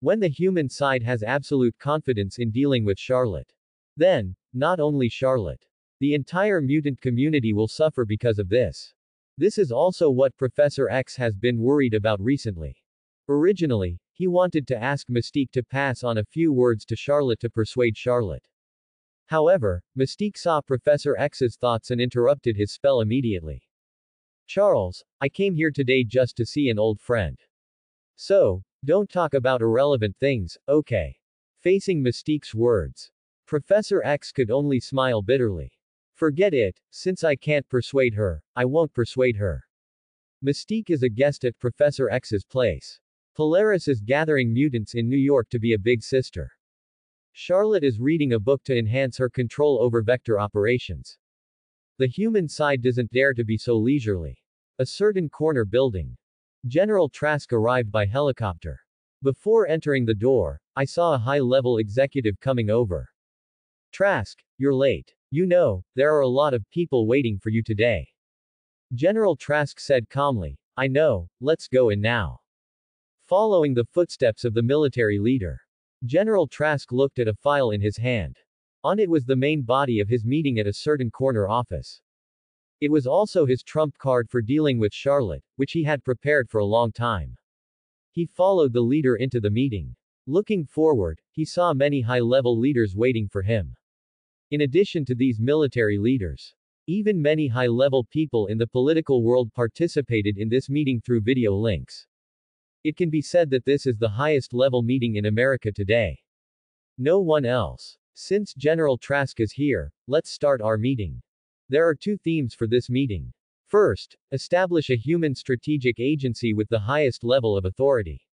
When the human side has absolute confidence in dealing with Charlotte. Then, not only Charlotte. The entire mutant community will suffer because of this. This is also what Professor X has been worried about recently. Originally, he wanted to ask Mystique to pass on a few words to Charlotte to persuade Charlotte. However, Mystique saw Professor X's thoughts and interrupted his spell immediately. Charles, I came here today just to see an old friend. So, don't talk about irrelevant things, okay? Facing Mystique's words. Professor X could only smile bitterly. Forget it, since I can't persuade her, I won't persuade her. Mystique is a guest at Professor X's place. Polaris is gathering mutants in New York to be a big sister. Charlotte is reading a book to enhance her control over vector operations. The human side doesn't dare to be so leisurely. A certain corner building. General Trask arrived by helicopter. Before entering the door, I saw a high-level executive coming over. Trask, you're late. You know, there are a lot of people waiting for you today. General Trask said calmly, I know, let's go in now. Following the footsteps of the military leader. General Trask looked at a file in his hand. On it was the main body of his meeting at a certain corner office. It was also his trump card for dealing with Charlotte, which he had prepared for a long time. He followed the leader into the meeting. Looking forward, he saw many high-level leaders waiting for him. In addition to these military leaders, even many high-level people in the political world participated in this meeting through video links. It can be said that this is the highest level meeting in America today. No one else. Since General Trask is here, let's start our meeting. There are two themes for this meeting. First, establish a human strategic agency with the highest level of authority.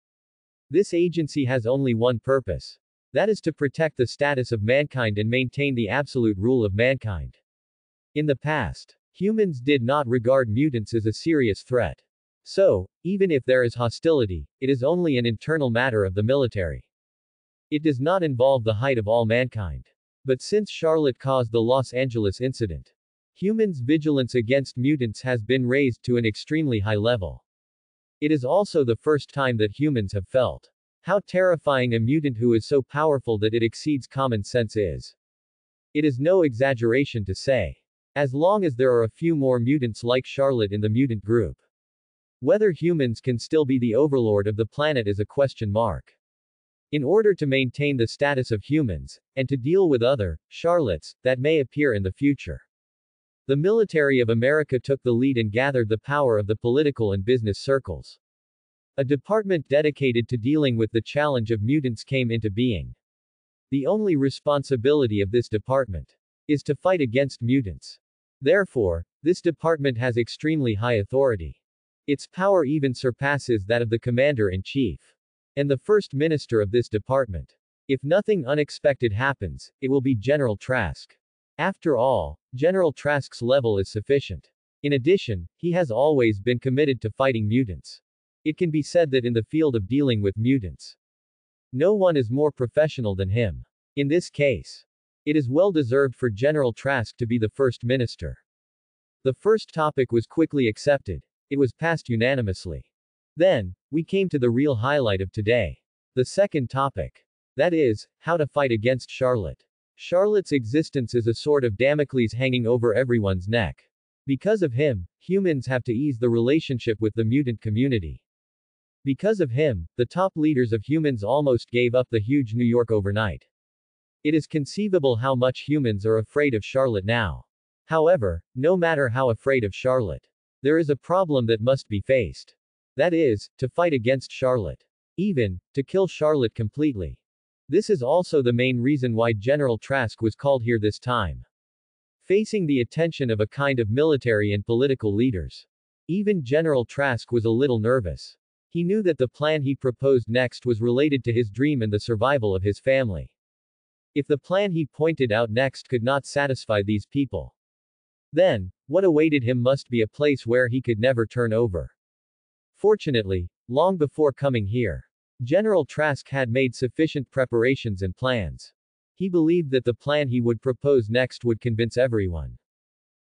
This agency has only one purpose that is to protect the status of mankind and maintain the absolute rule of mankind. In the past, humans did not regard mutants as a serious threat. So, even if there is hostility, it is only an internal matter of the military. It does not involve the height of all mankind. But since Charlotte caused the Los Angeles incident, humans' vigilance against mutants has been raised to an extremely high level. It is also the first time that humans have felt how terrifying a mutant who is so powerful that it exceeds common sense is. It is no exaggeration to say. As long as there are a few more mutants like Charlotte in the mutant group. Whether humans can still be the overlord of the planet is a question mark. In order to maintain the status of humans, and to deal with other, Charlottes, that may appear in the future. The military of America took the lead and gathered the power of the political and business circles. A department dedicated to dealing with the challenge of mutants came into being. The only responsibility of this department is to fight against mutants. Therefore, this department has extremely high authority. Its power even surpasses that of the commander-in-chief and the first minister of this department. If nothing unexpected happens, it will be General Trask. After all, General Trask's level is sufficient. In addition, he has always been committed to fighting mutants. It can be said that in the field of dealing with mutants, no one is more professional than him. In this case, it is well deserved for General Trask to be the first minister. The first topic was quickly accepted. It was passed unanimously. Then, we came to the real highlight of today. The second topic. That is, how to fight against Charlotte. Charlotte's existence is a sort of Damocles hanging over everyone's neck. Because of him, humans have to ease the relationship with the mutant community. Because of him, the top leaders of humans almost gave up the huge New York overnight. It is conceivable how much humans are afraid of Charlotte now. However, no matter how afraid of Charlotte, there is a problem that must be faced. That is, to fight against Charlotte. Even, to kill Charlotte completely. This is also the main reason why General Trask was called here this time. Facing the attention of a kind of military and political leaders. Even General Trask was a little nervous. He knew that the plan he proposed next was related to his dream and the survival of his family. If the plan he pointed out next could not satisfy these people, then, what awaited him must be a place where he could never turn over. Fortunately, long before coming here, General Trask had made sufficient preparations and plans. He believed that the plan he would propose next would convince everyone.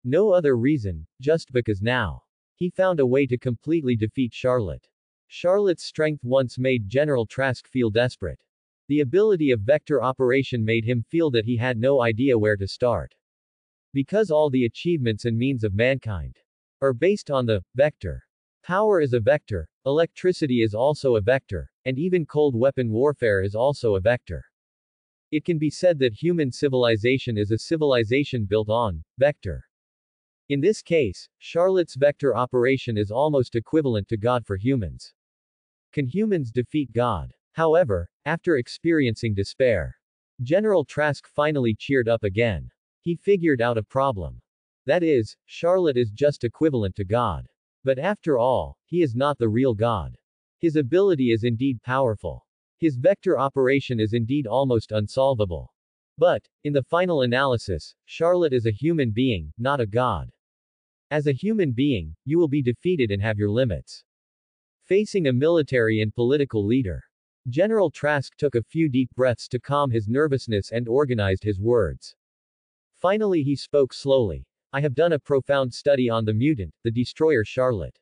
No other reason, just because now. He found a way to completely defeat Charlotte. Charlotte's strength once made General Trask feel desperate. The ability of vector operation made him feel that he had no idea where to start. Because all the achievements and means of mankind are based on the vector. Power is a vector, electricity is also a vector, and even cold weapon warfare is also a vector. It can be said that human civilization is a civilization built on vector. In this case, Charlotte's vector operation is almost equivalent to God for humans. Can humans defeat God? However, after experiencing despair, General Trask finally cheered up again. He figured out a problem. That is, Charlotte is just equivalent to God. But after all, he is not the real God. His ability is indeed powerful. His vector operation is indeed almost unsolvable. But, in the final analysis, Charlotte is a human being, not a god. As a human being, you will be defeated and have your limits. Facing a military and political leader. General Trask took a few deep breaths to calm his nervousness and organized his words. Finally he spoke slowly. I have done a profound study on the mutant, the destroyer Charlotte.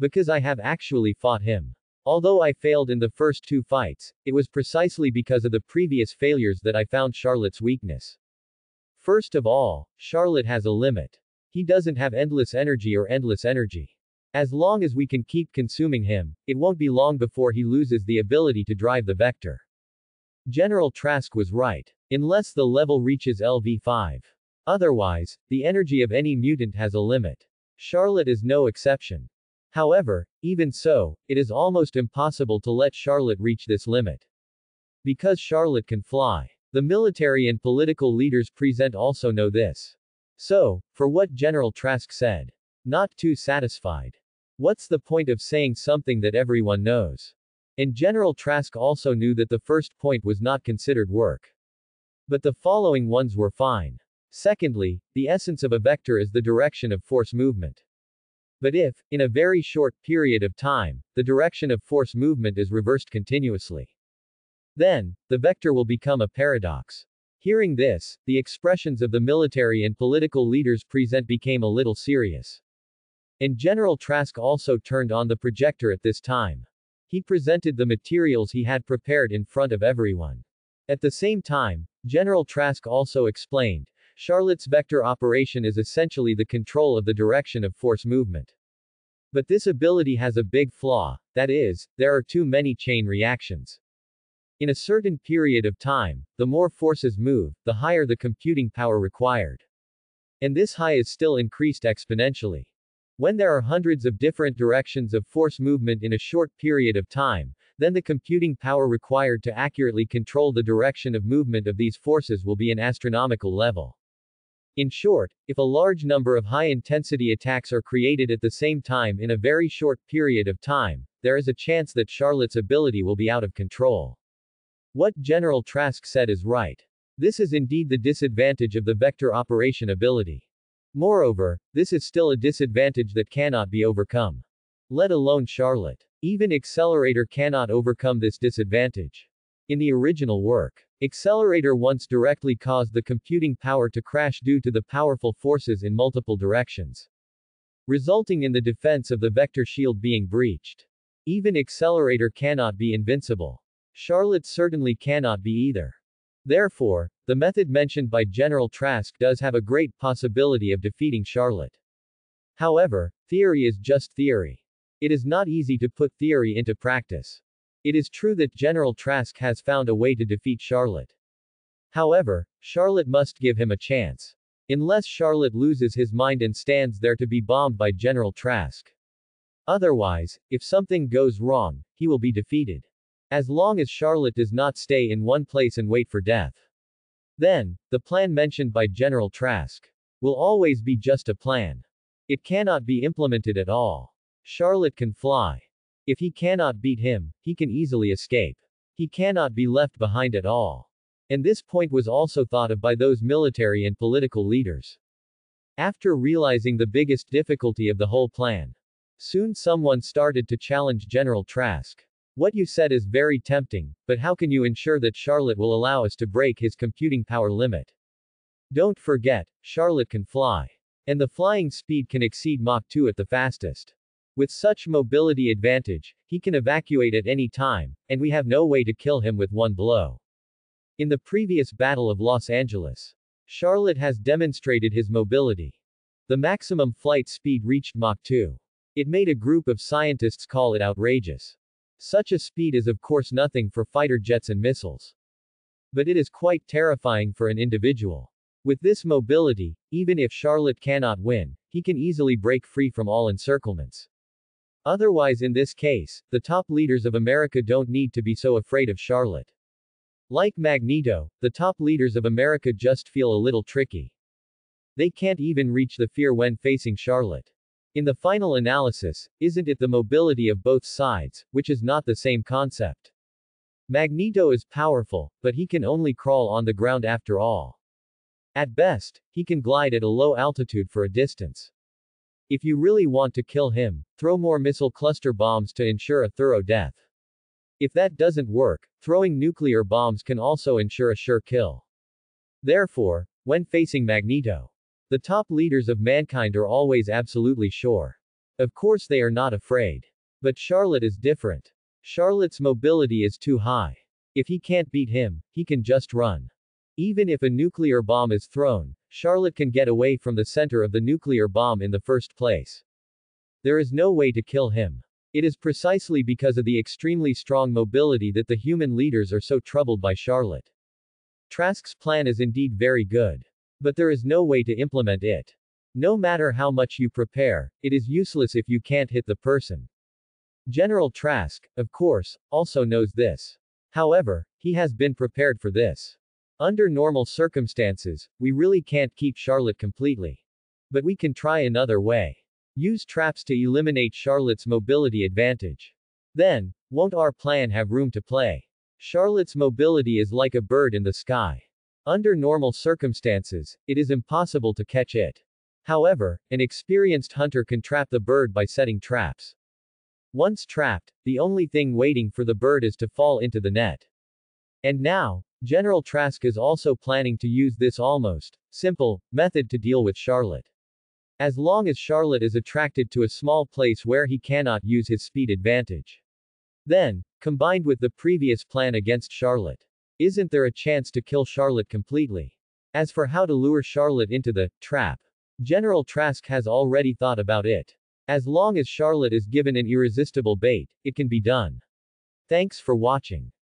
Because I have actually fought him. Although I failed in the first two fights, it was precisely because of the previous failures that I found Charlotte's weakness. First of all, Charlotte has a limit. He doesn't have endless energy or endless energy. As long as we can keep consuming him, it won't be long before he loses the ability to drive the vector. General Trask was right. Unless the level reaches LV5. Otherwise, the energy of any mutant has a limit. Charlotte is no exception. However, even so, it is almost impossible to let Charlotte reach this limit. Because Charlotte can fly. The military and political leaders present also know this. So, for what General Trask said. Not too satisfied. What's the point of saying something that everyone knows? And General Trask also knew that the first point was not considered work. But the following ones were fine. Secondly, the essence of a vector is the direction of force movement. But if, in a very short period of time, the direction of force movement is reversed continuously, then, the vector will become a paradox. Hearing this, the expressions of the military and political leaders present became a little serious. And General Trask also turned on the projector at this time. He presented the materials he had prepared in front of everyone. At the same time, General Trask also explained, Charlotte's vector operation is essentially the control of the direction of force movement. But this ability has a big flaw, that is, there are too many chain reactions. In a certain period of time, the more forces move, the higher the computing power required. And this high is still increased exponentially. When there are hundreds of different directions of force movement in a short period of time, then the computing power required to accurately control the direction of movement of these forces will be an astronomical level. In short, if a large number of high-intensity attacks are created at the same time in a very short period of time, there is a chance that Charlotte's ability will be out of control. What General Trask said is right. This is indeed the disadvantage of the vector operation ability. Moreover, this is still a disadvantage that cannot be overcome. Let alone Charlotte. Even Accelerator cannot overcome this disadvantage. In the original work, Accelerator once directly caused the computing power to crash due to the powerful forces in multiple directions, resulting in the defense of the vector shield being breached. Even Accelerator cannot be invincible. Charlotte certainly cannot be either. Therefore, the method mentioned by General Trask does have a great possibility of defeating Charlotte. However, theory is just theory. It is not easy to put theory into practice. It is true that General Trask has found a way to defeat Charlotte. However, Charlotte must give him a chance. Unless Charlotte loses his mind and stands there to be bombed by General Trask. Otherwise, if something goes wrong, he will be defeated. As long as Charlotte does not stay in one place and wait for death. Then, the plan mentioned by General Trask will always be just a plan. It cannot be implemented at all. Charlotte can fly. If he cannot beat him, he can easily escape. He cannot be left behind at all. And this point was also thought of by those military and political leaders. After realizing the biggest difficulty of the whole plan, soon someone started to challenge General Trask. What you said is very tempting, but how can you ensure that Charlotte will allow us to break his computing power limit? Don't forget, Charlotte can fly. And the flying speed can exceed Mach 2 at the fastest. With such mobility advantage, he can evacuate at any time, and we have no way to kill him with one blow. In the previous Battle of Los Angeles, Charlotte has demonstrated his mobility. The maximum flight speed reached Mach 2. It made a group of scientists call it outrageous. Such a speed is of course nothing for fighter jets and missiles. But it is quite terrifying for an individual. With this mobility, even if Charlotte cannot win, he can easily break free from all encirclements. Otherwise in this case, the top leaders of America don't need to be so afraid of Charlotte. Like Magneto, the top leaders of America just feel a little tricky. They can't even reach the fear when facing Charlotte. In the final analysis, isn't it the mobility of both sides, which is not the same concept? Magneto is powerful, but he can only crawl on the ground after all. At best, he can glide at a low altitude for a distance. If you really want to kill him, throw more missile cluster bombs to ensure a thorough death. If that doesn't work, throwing nuclear bombs can also ensure a sure kill. Therefore, when facing Magneto, the top leaders of mankind are always absolutely sure. Of course they are not afraid. But Charlotte is different. Charlotte's mobility is too high. If he can't beat him, he can just run. Even if a nuclear bomb is thrown, Charlotte can get away from the center of the nuclear bomb in the first place. There is no way to kill him. It is precisely because of the extremely strong mobility that the human leaders are so troubled by Charlotte. Trask's plan is indeed very good. But there is no way to implement it. No matter how much you prepare, it is useless if you can't hit the person. General Trask, of course, also knows this. However, he has been prepared for this. Under normal circumstances, we really can't keep Charlotte completely. But we can try another way. Use traps to eliminate Charlotte's mobility advantage. Then, won't our plan have room to play? Charlotte's mobility is like a bird in the sky. Under normal circumstances, it is impossible to catch it. However, an experienced hunter can trap the bird by setting traps. Once trapped, the only thing waiting for the bird is to fall into the net. And now, General Trask is also planning to use this almost simple method to deal with Charlotte. As long as Charlotte is attracted to a small place where he cannot use his speed advantage. Then, combined with the previous plan against Charlotte, isn't there a chance to kill Charlotte completely? As for how to lure Charlotte into the trap, General Trask has already thought about it. As long as Charlotte is given an irresistible bait, it can be done. Thanks for watching.